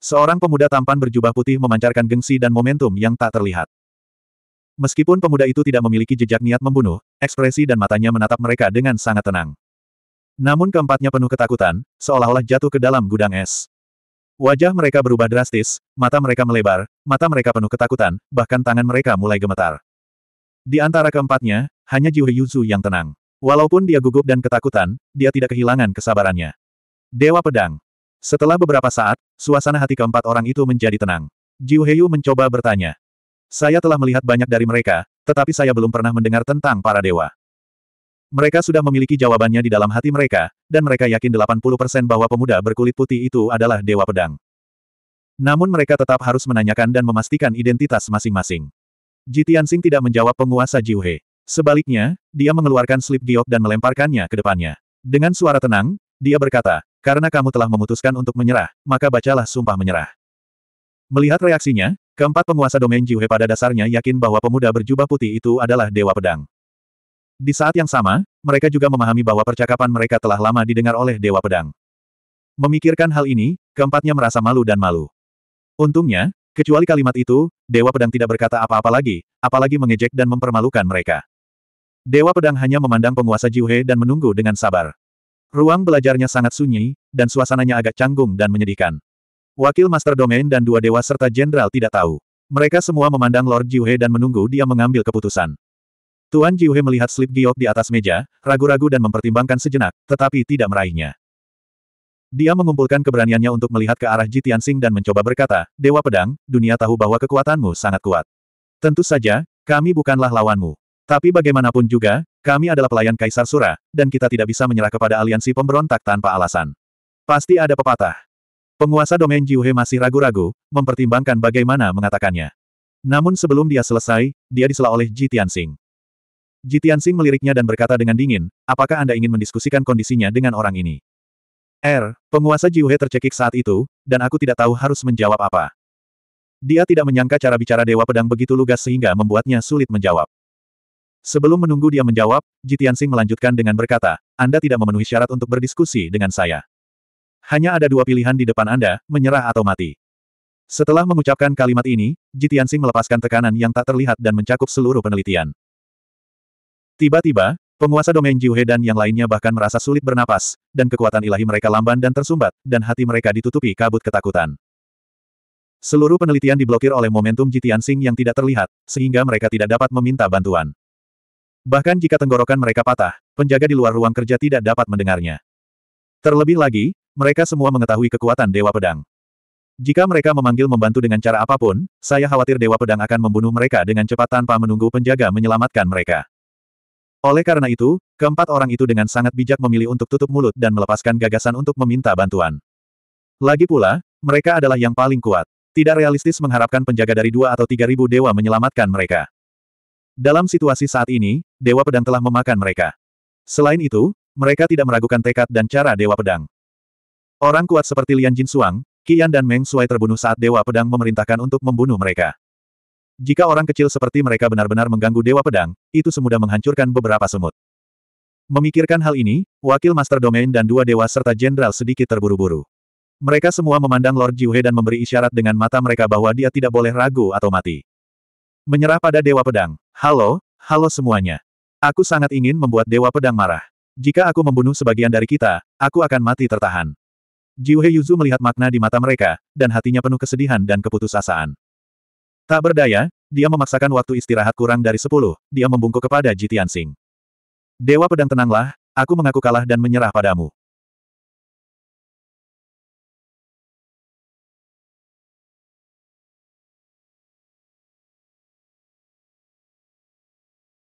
Seorang pemuda tampan berjubah putih memancarkan gengsi dan momentum yang tak terlihat. Meskipun pemuda itu tidak memiliki jejak niat membunuh, ekspresi dan matanya menatap mereka dengan sangat tenang. Namun keempatnya penuh ketakutan, seolah-olah jatuh ke dalam gudang es. Wajah mereka berubah drastis, mata mereka melebar, mata mereka penuh ketakutan, bahkan tangan mereka mulai gemetar. Di antara keempatnya, hanya Jiu Yuzu yang tenang. Walaupun dia gugup dan ketakutan, dia tidak kehilangan kesabarannya. Dewa Pedang. Setelah beberapa saat, suasana hati keempat orang itu menjadi tenang. Jiu Heyu mencoba bertanya. Saya telah melihat banyak dari mereka, tetapi saya belum pernah mendengar tentang para dewa. Mereka sudah memiliki jawabannya di dalam hati mereka, dan mereka yakin 80% bahwa pemuda berkulit putih itu adalah Dewa Pedang. Namun mereka tetap harus menanyakan dan memastikan identitas masing-masing. Jitiansing tidak menjawab penguasa Jiuhe. Sebaliknya, dia mengeluarkan slip giok dan melemparkannya ke depannya. Dengan suara tenang, dia berkata, karena kamu telah memutuskan untuk menyerah, maka bacalah sumpah menyerah. Melihat reaksinya, keempat penguasa domain Jiuhe pada dasarnya yakin bahwa pemuda berjubah putih itu adalah Dewa Pedang. Di saat yang sama, mereka juga memahami bahwa percakapan mereka telah lama didengar oleh Dewa Pedang. Memikirkan hal ini, keempatnya merasa malu dan malu. Untungnya, kecuali kalimat itu, Dewa Pedang tidak berkata apa-apa lagi, apalagi mengejek dan mempermalukan mereka. Dewa Pedang hanya memandang penguasa Jiuhe dan menunggu dengan sabar. Ruang belajarnya sangat sunyi, dan suasananya agak canggung dan menyedihkan. Wakil Master Domain dan dua dewa serta jenderal tidak tahu. Mereka semua memandang Lord Jiuhe dan menunggu dia mengambil keputusan. Tuan Jiuhe melihat slip giok di atas meja, ragu-ragu dan mempertimbangkan sejenak, tetapi tidak meraihnya. Dia mengumpulkan keberaniannya untuk melihat ke arah Ji Tianxing dan mencoba berkata, Dewa Pedang, dunia tahu bahwa kekuatanmu sangat kuat. Tentu saja, kami bukanlah lawanmu. Tapi bagaimanapun juga, kami adalah pelayan Kaisar Sura, dan kita tidak bisa menyerah kepada aliansi pemberontak tanpa alasan. Pasti ada pepatah. Penguasa domain Jiuhe masih ragu-ragu, mempertimbangkan bagaimana mengatakannya. Namun sebelum dia selesai, dia disela oleh Ji Tianxing. Jitiansing meliriknya dan berkata dengan dingin, apakah Anda ingin mendiskusikan kondisinya dengan orang ini? Er, penguasa Jiuhe tercekik saat itu, dan aku tidak tahu harus menjawab apa. Dia tidak menyangka cara bicara Dewa Pedang begitu lugas sehingga membuatnya sulit menjawab. Sebelum menunggu dia menjawab, Jitiansing melanjutkan dengan berkata, Anda tidak memenuhi syarat untuk berdiskusi dengan saya. Hanya ada dua pilihan di depan Anda, menyerah atau mati. Setelah mengucapkan kalimat ini, Jitiansing melepaskan tekanan yang tak terlihat dan mencakup seluruh penelitian. Tiba-tiba, penguasa domain Jiuhe dan yang lainnya bahkan merasa sulit bernapas, dan kekuatan ilahi mereka lamban dan tersumbat, dan hati mereka ditutupi kabut ketakutan. Seluruh penelitian diblokir oleh momentum Jitiansing yang tidak terlihat, sehingga mereka tidak dapat meminta bantuan. Bahkan jika tenggorokan mereka patah, penjaga di luar ruang kerja tidak dapat mendengarnya. Terlebih lagi, mereka semua mengetahui kekuatan Dewa Pedang. Jika mereka memanggil membantu dengan cara apa pun, saya khawatir Dewa Pedang akan membunuh mereka dengan cepat tanpa menunggu penjaga menyelamatkan mereka. Oleh karena itu, keempat orang itu dengan sangat bijak memilih untuk tutup mulut dan melepaskan gagasan untuk meminta bantuan. Lagi pula, mereka adalah yang paling kuat. Tidak realistis mengharapkan penjaga dari dua atau tiga ribu dewa menyelamatkan mereka. Dalam situasi saat ini, Dewa Pedang telah memakan mereka. Selain itu, mereka tidak meragukan tekad dan cara Dewa Pedang. Orang kuat seperti Lian Jinsuang, Qian dan Meng Shuai terbunuh saat Dewa Pedang memerintahkan untuk membunuh mereka. Jika orang kecil seperti mereka benar-benar mengganggu Dewa Pedang, itu semudah menghancurkan beberapa semut. Memikirkan hal ini, Wakil Master Domain dan dua dewa serta jenderal sedikit terburu-buru. Mereka semua memandang Lord Jiuhe dan memberi isyarat dengan mata mereka bahwa dia tidak boleh ragu atau mati. Menyerah pada Dewa Pedang. Halo, halo semuanya. Aku sangat ingin membuat Dewa Pedang marah. Jika aku membunuh sebagian dari kita, aku akan mati tertahan. Jiuhe Yuzu melihat makna di mata mereka, dan hatinya penuh kesedihan dan keputusasaan. Tak berdaya, dia memaksakan waktu istirahat kurang dari sepuluh, dia membungkuk kepada Jitiansing. Dewa pedang tenanglah, aku mengaku kalah dan menyerah padamu.